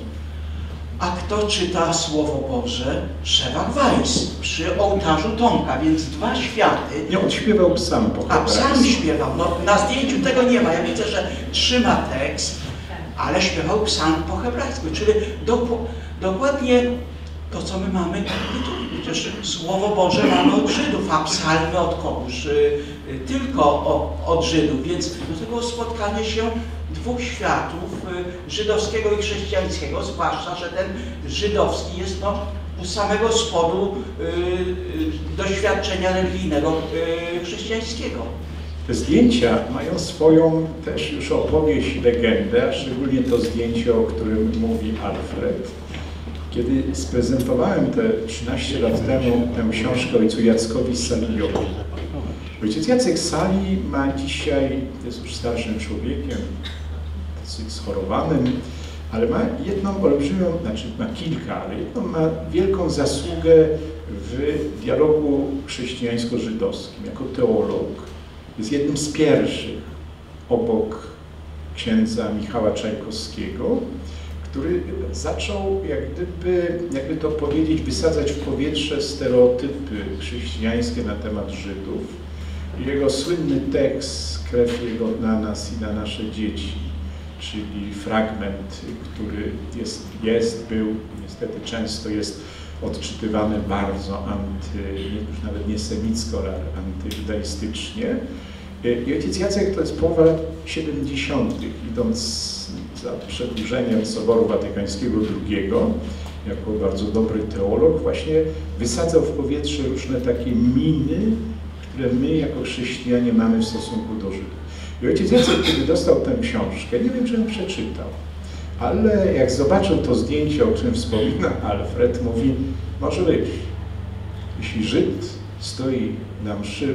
Kto czyta Słowo Boże? Szewak Weiss przy ołtarzu Tomka, więc dwa światy. Nie, on śpiewał sam po A sam śpiewał. No, na zdjęciu tego nie ma. Ja widzę, że trzyma tekst, ale śpiewał psalm po hebrajsku, czyli doku, dokładnie to, co my mamy. Przecież Słowo Boże mamy od Żydów, a psalmy od kogoś? Y, Tylko o, od Żydów, więc do tego spotkania się dwóch światów, y, żydowskiego i chrześcijańskiego, zwłaszcza, że ten żydowski jest no, u samego spodu y, y, doświadczenia religijnego y, chrześcijańskiego. Te zdjęcia mają swoją też już opowieść, legendę, a szczególnie to zdjęcie, o którym mówi Alfred. Kiedy sprezentowałem te 13 lat temu tę książkę ojcu Jackowi Saliowi. Ojciec Jacek Sali ma dzisiaj, jest już starszym człowiekiem, dosyć schorowanym, ale ma jedną olbrzymią, znaczy ma kilka, ale jedną ma wielką zasługę w dialogu chrześcijańsko-żydowskim. Jako teolog jest jednym z pierwszych obok księdza Michała Czajkowskiego, który zaczął, jak gdyby, jakby to powiedzieć, wysadzać w powietrze stereotypy chrześcijańskie na temat Żydów. Jego słynny tekst Krew Jego na nas i na nasze dzieci, czyli fragment, który jest, jest był, niestety często jest odczytywany bardzo anty, już nawet nie semicko, ale antydaistycznie. I ojciec Jacek to jest połowa lat 70., idąc za przedłużeniem Soboru Watykańskiego II, jako bardzo dobry teolog, właśnie wysadzał w powietrze różne takie miny, które my jako chrześcijanie mamy w stosunku do Żydów. I ojciec Jacek, kiedy dostał tę książkę, nie wiem, czy ją przeczytał, ale jak zobaczył to zdjęcie, o którym wspomina Alfred, mówi, może być, jeśli Żyd stoi na mszy,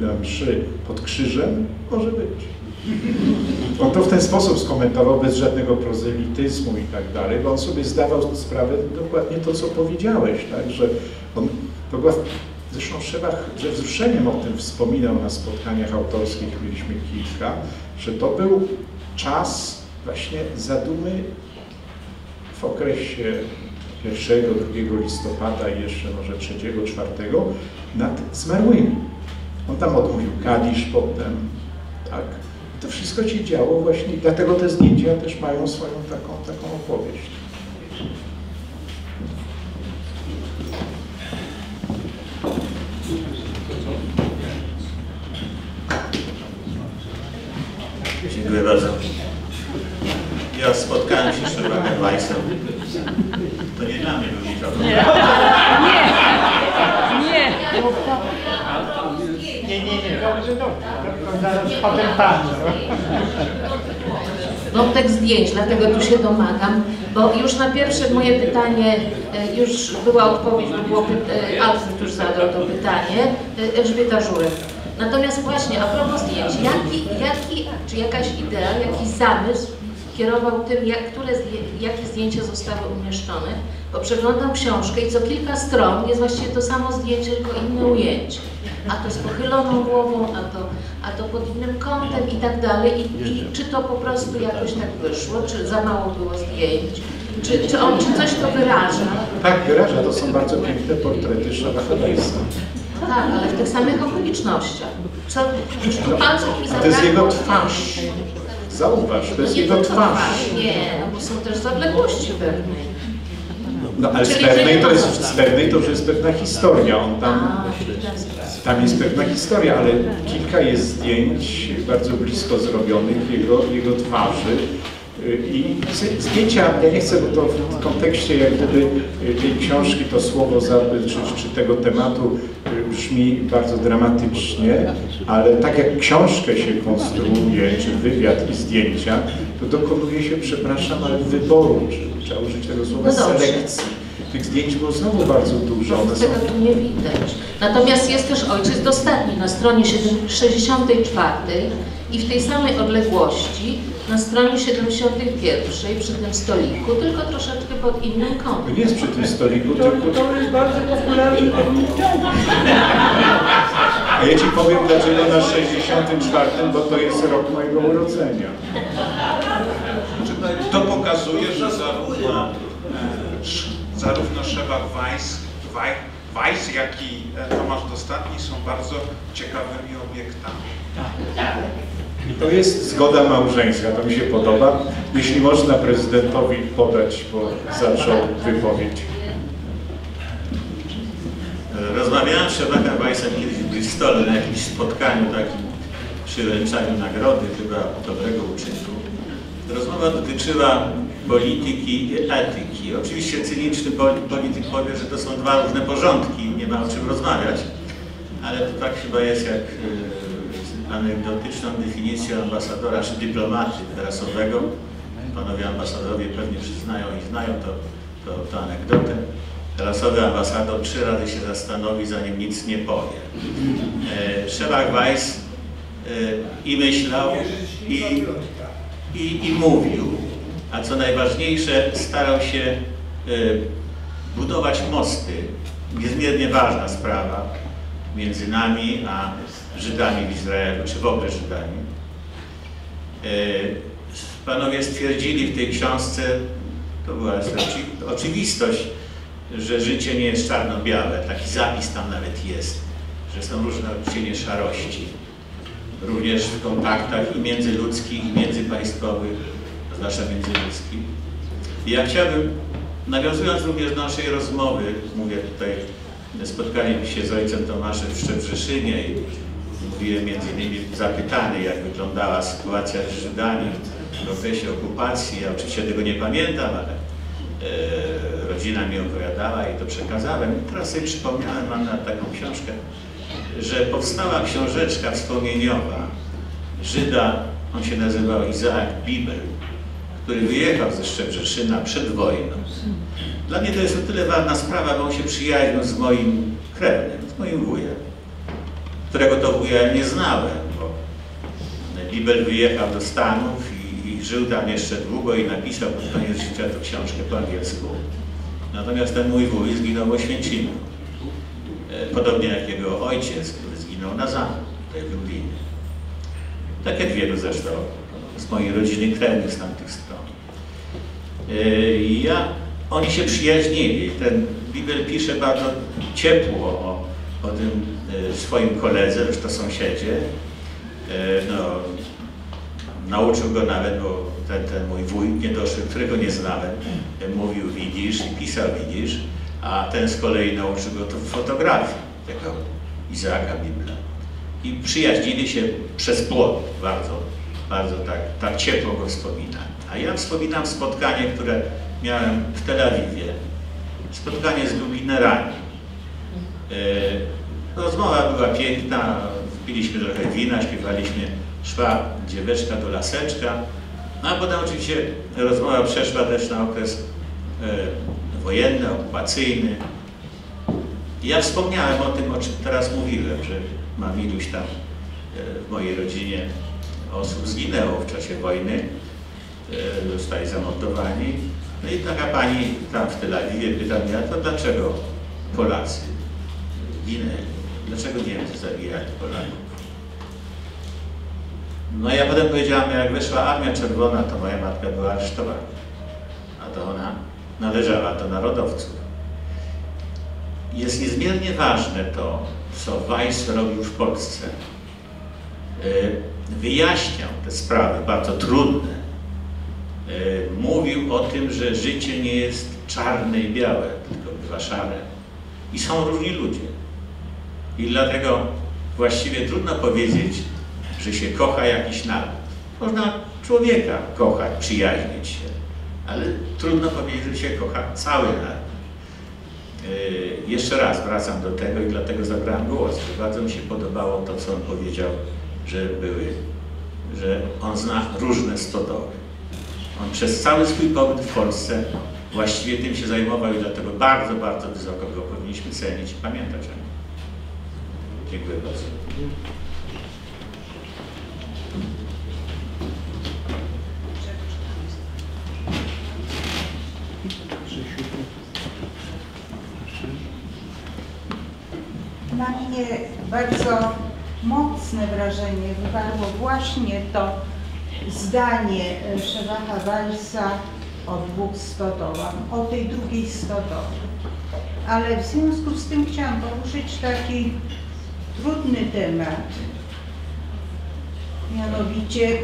na mszy pod krzyżem, może być. On to w ten sposób skomentował, bez żadnego prozelityzmu i tak dalej, bo on sobie zdawał sprawę dokładnie to, co powiedziałeś, tak, że on, to była, zresztą Szewach ze wzruszeniem o tym wspominał na spotkaniach autorskich, mieliśmy kilka, że to był czas właśnie zadumy w okresie 1, 2 listopada i jeszcze może 3, 4 nad zmarłymi. On tam odmówił Kadisz potem, tak. To wszystko się działo właśnie dlatego te zdjęcia też mają swoją taką, taką opowieść. Dziękuję bardzo. Ja spotkałem się z Sherlockiem Weissem. To nie dla mnie był mikrofon. Nie, Nie, nie, nie, dobrze, dobrze. To zaraz potem pan. wątek zdjęć, dlatego tu się domagam, bo już na pierwsze moje pytanie e, już była odpowiedź, bo było e, Alfred już zadał to pytanie, e, Elżbieta Żurek. Natomiast właśnie a propos zdjęć, jaki, jaki, czy jakaś idea, jakiś zamysł kierował tym, jak, które, jakie zdjęcia zostały umieszczone, bo przeglądam książkę i co kilka stron jest właściwie to samo zdjęcie, tylko inne ujęcie. A to z pochyloną głową, a to, a to pod innym kątem i tak dalej. I, I czy to po prostu jakoś tak wyszło, czy za mało było zdjęć, czy, czy, on, czy coś to wyraża? Tak, wyraża, to są bardzo piękne portrety Szawacha Weissa. Tak, ale w tych samych okolicznościach. Co, tu mi to jest jego twarz. Zauważ, to jest Nie jego tylko twarz. Nie, no bo są też z odległości pewnej. No ale z pewnej to jest, z pewnej to już jest pewna historia. On tam, tam jest pewna historia, ale kilka jest zdjęć bardzo blisko zrobionych jego, jego twarzy. I zdjęcia, ja nie chcę, bo to w kontekście jak gdyby y, tej książki to słowo zabyt, czy, czy tego tematu y, brzmi bardzo dramatycznie, ale tak jak książkę się konstruuje, czy wywiad i zdjęcia, to dokonuje się, przepraszam, ale wyboru, czy trzeba użyć tego słowa, No selekcji. Tych zdjęć było znowu bardzo dużo. Są Tego tu nie widać. Natomiast jest też ojciec dostatni na stronie 7 64 i w tej samej odległości na stronie 71 przy tym stoliku, tylko troszeczkę pod innym kątem. nie jest przy tym stoliku, To, tylko... to jest bardzo popularny A ja Ci powiem dlaczego na 64, bo to jest rok mojego urodzenia. To pokazuje, że zarówno, e, zarówno Szewak Weiss, Weiss, jak i e, Tomasz Dostatni są bardzo ciekawymi obiektami. I to jest zgoda małżeńska, to mi się podoba. Jeśli można prezydentowi podać, bo zaczął wypowiedź. Rozmawiałem z Szebakiem Weissem kiedyś w Bristolu na jakimś spotkaniu takim przy wręczaniu nagrody chyba dobrego uczynku. Rozmowa dotyczyła polityki i etyki. Oczywiście cyniczny poli- polityk powie, że to są dwa różne porządki i nie ma o czym rozmawiać, ale to tak chyba jest jak e, anegdotyczną definicją ambasadora czy dyplomaty prasowego. Panowie ambasadorowie pewnie przyznają i znają to, to, to anegdotę. Rasowy ambasador trzy razy się zastanowi, zanim nic nie powie. E, Weiss e, i myślał, i, i, i mówił, a co najważniejsze, starał się e, budować mosty. Niezmiernie ważna sprawa między nami a Żydami w Izraelu, czy w ogóle Żydami. E, Panowie stwierdzili w tej książce, to była oczy- oczywistość, że życie nie jest czarno-białe. Taki zapis tam nawet jest, że są różne odcienie szarości. Również w kontaktach i międzyludzkich, i międzypaństwowych, zwłaszcza międzyludzkich. I ja chciałbym, nawiązując również do naszej rozmowy, mówię tutaj, spotkaliśmy się z ojcem Tomaszem w Szczebrzeszynie i mówiłem między innymi zapytany, jak wyglądała sytuacja z Żydami w okresie okupacji. Ja oczywiście tego nie pamiętam, ale e, rodzina mi opowiadała i to przekazałem. I teraz sobie przypomniałem, mam na taką książkę, że powstała książeczka wspomnieniowa Żyda, on się nazywał Izaak Bibel, który wyjechał ze Szczebrzeszyna przed wojną. Dla mnie to jest o tyle ważna sprawa, bo on się przyjaźnił z moim krewnym, z moim wujem, którego to wuja ja nie znałem, bo Bibel wyjechał do Stanów i, i żył tam jeszcze długo i napisał pod koniec życia tę książkę po angielsku. Natomiast ten mój wuj zginął w Oświęcimiu. E, Podobnie jak jego ojciec, który zginął na zamku, tutaj w Lublinie. Tak jak wielu zresztą z mojej rodziny krewnych z tamtych stron. E, Ja, oni się przyjaźnili. Ten Bibel pisze bardzo ciepło o, o tym e, swoim koledze, zresztą sąsiedzie. E, No, nauczył go nawet, bo ten, ten mój wuj niedoszły, którego nie znałem, e, mówił widzisz i pisał widzisz, a ten z kolei nauczył go to fotografii, tego Izaaka Bibla. I przyjaźnili się przez płot bardzo, bardzo tak, tak ciepło go wspominam. A ja wspominam spotkanie, które miałem w Tel Awiwie. Spotkanie z dublinerami. E, Rozmowa była piękna, piliśmy trochę wina, śpiewaliśmy Szła dzieweczka do laseczka. No a potem oczywiście rozmowa przeszła też na okres e, wojenny, okupacyjny. Ja wspomniałem o tym, o czym teraz mówiłem, że mam iluś tam e, w mojej rodzinie osób zginęło w czasie wojny, zostali zamordowani. No i taka pani tam w Tel Awiwie pyta mnie, a to dlaczego Polacy ginęli? Dlaczego Niemcy zabijali Polaków? No ja potem powiedziałam, jak weszła Armia Czerwona, to moja matka była aresztowana. A to ona należała do narodowców. Jest niezmiernie ważne to, co Weiss robił w Polsce. Y, Wyjaśniał te sprawy, bardzo trudne. Y, Mówił o tym, że życie nie jest czarne i białe, tylko bywa szare. I są różni ludzie. I dlatego właściwie trudno powiedzieć, że się kocha jakiś naród. Można człowieka kochać, przyjaźnić się, ale trudno powiedzieć, że się kocha cały naród. Yy, jeszcze raz wracam do tego i dlatego zabrałem głos, bardzo mi się podobało to, co on powiedział, że były, że on zna różne stodoły. On przez cały swój pobyt w Polsce właściwie tym się zajmował i dlatego bardzo, bardzo wysoko go powinniśmy cenić i pamiętać o. Dziękuję bardzo. Na mnie bardzo mocne wrażenie wywarło właśnie to zdanie Szewacha Walsa o dwóch stodołach, o tej drugiej stodole. Ale w związku z tym chciałam poruszyć taki trudny temat, mianowicie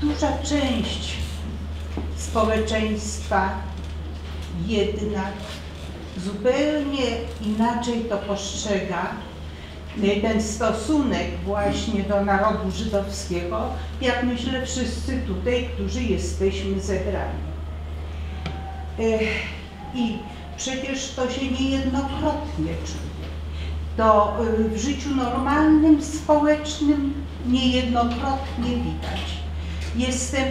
duża część społeczeństwa jednak zupełnie inaczej to postrzega ten stosunek właśnie do narodu żydowskiego, jak myślę wszyscy tutaj, którzy jesteśmy zebrani. I przecież to się niejednokrotnie czuje. To w życiu normalnym, społecznym niejednokrotnie widać. Jestem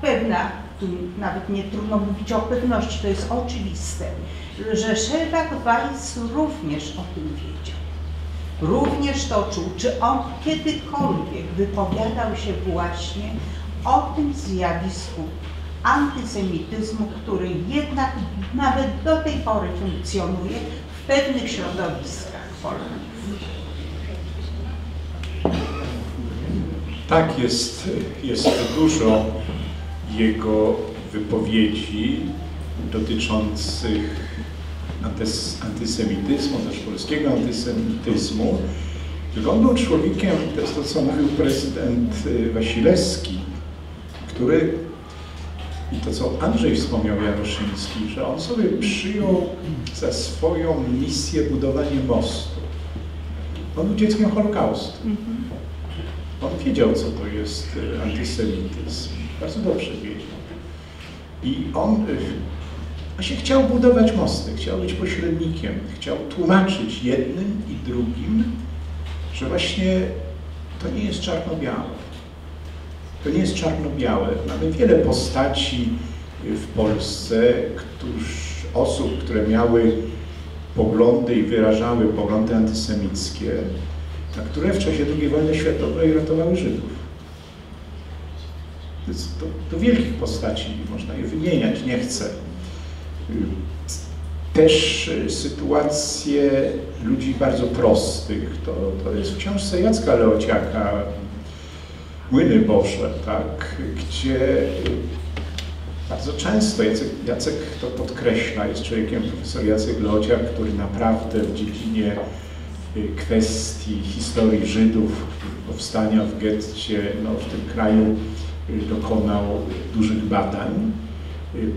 pewna, tu nawet nie trudno mówić o pewności, to jest oczywiste, że Szewak Weiss również o tym wiedział. Również to czuł, czy on kiedykolwiek wypowiadał się właśnie o tym zjawisku antysemityzmu, który jednak nawet do tej pory funkcjonuje w pewnych środowiskach. Tak, jest, jest dużo jego wypowiedzi dotyczących antys, antysemityzmu, też polskiego antysemityzmu. Tylko on był człowiekiem, to jest to, co mówił prezydent Wasilewski, który, to, co Andrzej wspomniał Jaroszyński, że on sobie przyjął za swoją misję budowanie mostu. On był dzieckiem Holokaustu. On wiedział, co to jest antysemityzm. Bardzo dobrze wiedział. I on właśnie chciał budować mosty, chciał być pośrednikiem, chciał tłumaczyć jednym i drugim, że właśnie to nie jest czarno-białe. To nie jest czarno-białe. Mamy wiele postaci w Polsce, któż, osób, które miały poglądy i wyrażały poglądy antysemickie, a które w czasie II wojny światowej ratowały Żydów. To, to wielkich postaci, można je wymieniać, nie chcę. Też sytuacje ludzi bardzo prostych, to, to jest w książce Jacka Leociaka, Młyny Boże, tak, gdzie bardzo często Jacek, Jacek to podkreśla, jest człowiekiem, profesor Jacek Leociak, który naprawdę w dziedzinie kwestii historii Żydów, powstania w getcie, no, w tym kraju dokonał dużych badań.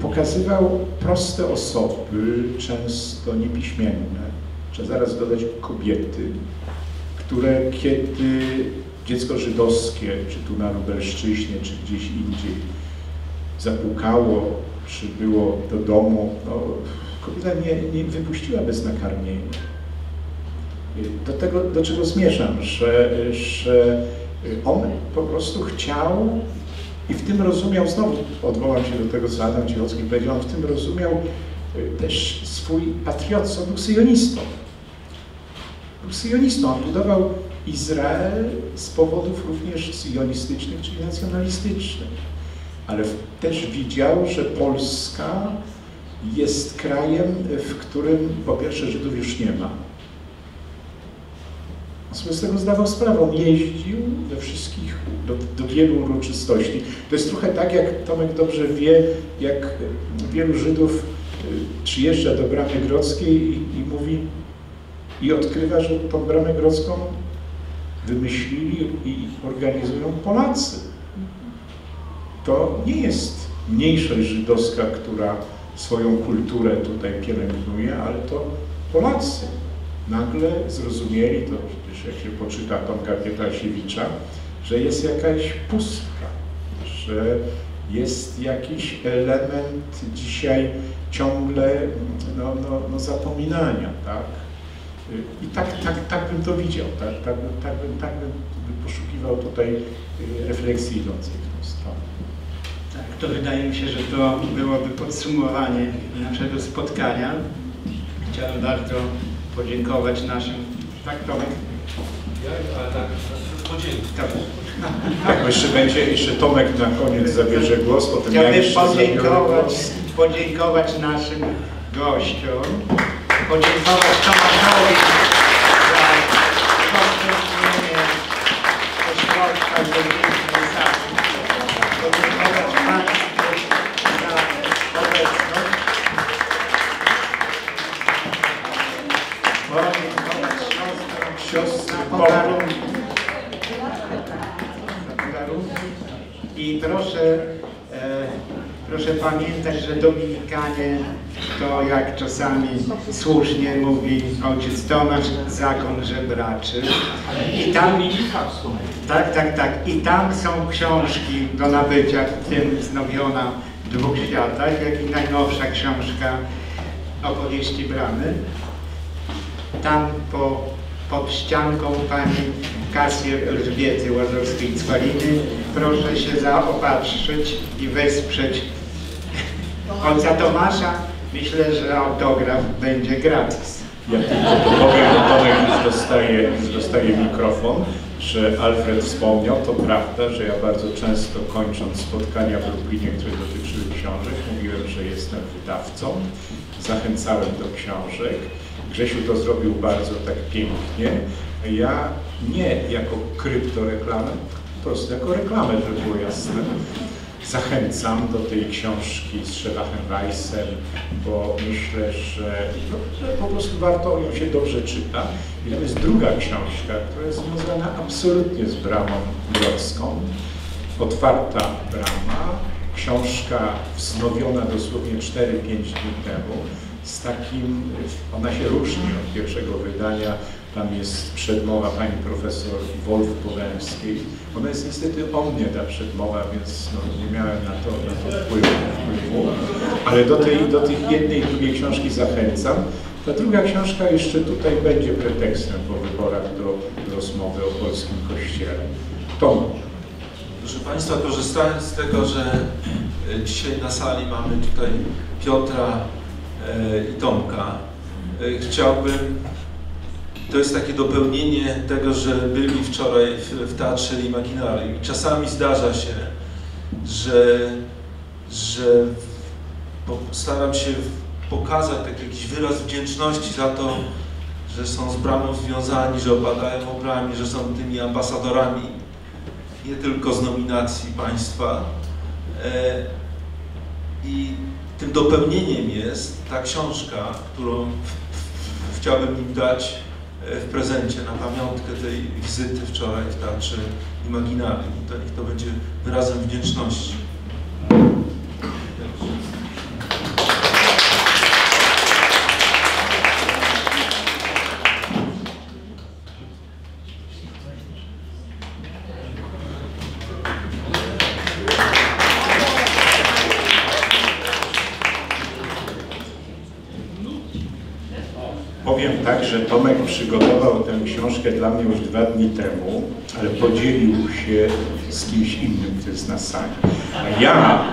Pokazywał proste osoby, często niepiśmienne, trzeba zaraz dodać kobiety, które kiedy dziecko żydowskie, czy tu na Lubelszczyźnie, czy gdzieś indziej, zapukało, przybyło do domu, no, kobieta nie, nie wypuściła bez nakarmienia. Do tego, do czego zmierzam, że, że on po prostu chciał i w tym rozumiał, znowu odwołam się do tego, co Adam Ciechowski powiedział, on w tym rozumiał też swój patriotyzm, on był syjonistą. Był syjonistą, on budował Izrael z powodów również syjonistycznych, czyli nacjonalistycznych. Ale też widział, że Polska jest krajem, w którym po pierwsze Żydów już nie ma. Z tego zdawał sprawę. On jeździł we wszystkich, do, do wielu uroczystości. To jest trochę tak, jak Tomek dobrze wie, jak wielu Żydów przyjeżdża do Bramy Grodzkiej i, i mówi i odkrywa, że tą Bramę Grodzką wymyślili i organizują Polacy. To nie jest mniejszość żydowska, która swoją kulturę tutaj pielęgnuje, ale to Polacy nagle zrozumieli, to przecież jak się poczyta Tomka Pietrasiewicza, że jest jakaś pustka, że jest jakiś element dzisiaj ciągle no, no, no zapominania, tak? I tak, tak, tak bym to widział, tak, tak, bym, tak, bym, tak bym poszukiwał tutaj y, refleksji idącej w tą stronę. Tak, to wydaje mi się, że to byłoby podsumowanie naszego spotkania. Chciałem bardzo podziękować naszym... Tak, Tomek? ale tak, podziękuję. Tak, bo jeszcze będzie, jeszcze Tomek na koniec zabierze głos, potem ja Chciałbym jeszcze zabiorę podziękować, głos. podziękować naszym gościom, podziękować Tomaszowi że Dominikanie to jak czasami słusznie mówi ojciec Tomasz, zakon żebraczy. I tam, tak, tak, tak. I tam są książki do nabycia, w tym Znowiona w dwóch światach, jak i najnowsza książka Opowieści Bramy. Tam po, pod ścianką pani kasjer Elżbiety Łazowskiej-Cwaliny proszę się zaopatrzyć i wesprzeć ojca Tomasza. Myślę, że autograf będzie gratis. Ja Tomek już dostaje, już dostaje mikrofon, że Alfred wspomniał, to prawda, że ja bardzo często kończąc spotkania w Lublinie, które dotyczyły książek, mówiłem, że jestem wydawcą, zachęcałem do książek. Grzesiu to zrobił bardzo tak pięknie. Ja nie jako kryptoreklamę, po prostu jako reklamę, żeby było jasne, zachęcam do tej książki z Szewachem Weissem, bo myślę, że, że po prostu warto ją się dobrze czyta. I tam jest druga książka, która jest związana absolutnie z bramą grodzką. Otwarta brama, książka wznowiona dosłownie 4-5 dni temu, z takim, ona się różni od pierwszego wydania, tam jest przedmowa pani profesor Wolf Powemskiej. Ona jest niestety o mnie ta przedmowa, więc no, nie miałem na to, na to wpływu, wpływu. Ale do tej, do tych jednej i drugiej książki zachęcam. Ta druga książka jeszcze tutaj będzie pretekstem po wyborach do rozmowy o polskim kościele. Tom. Proszę Państwa, korzystając z tego, że e, dzisiaj na sali mamy tutaj Piotra e, i Tomka, e, chciałbym, to jest takie dopełnienie tego, że byli wczoraj w, w Teatrze Imaginarium. Czasami zdarza się, że, że staram się pokazać taki jakiś wyraz wdzięczności za to, że są z bramą związani, że opadają o bramie, że są tymi ambasadorami nie tylko z nominacji państwa. E, I tym dopełnieniem jest ta książka, którą chciałbym im dać w prezencie na pamiątkę tej wizyty wczoraj w Teatrze Imaginarium. To niech to będzie wyrazem wdzięczności. Powiem tak, że Tomek przygotował tę książkę dla mnie już dwa dni temu, ale podzielił się z kimś innym, kto jest na sali. A ja,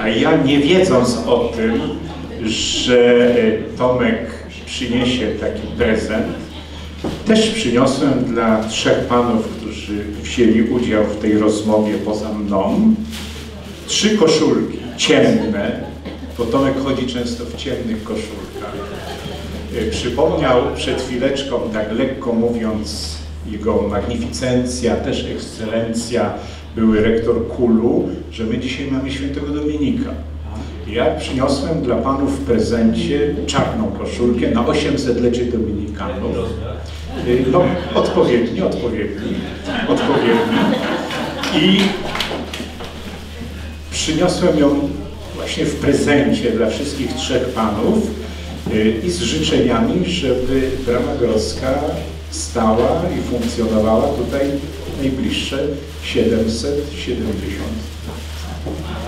a ja nie wiedząc o tym, że e, Tomek przyniesie taki prezent, też przyniosłem dla trzech panów, którzy wzięli udział w tej rozmowie poza mną, trzy koszulki ciemne, bo Tomek chodzi często w ciemnych koszulkach. E, Przypomniał przed chwileczką, tak lekko mówiąc, jego magnificencja, też ekscelencja, były rektor Kulu, że my dzisiaj mamy świętego Dominika. Ja przyniosłem dla panów w prezencie czarną koszulkę na 800-lecie Dominikanów. Y, No, odpowiedni, odpowiedni, odpowiedni. I przyniosłem ją właśnie w prezencie dla wszystkich trzech panów y, i z życzeniami, żeby Brama Grodzka stała i funkcjonowała tutaj najbliższe 770 lat.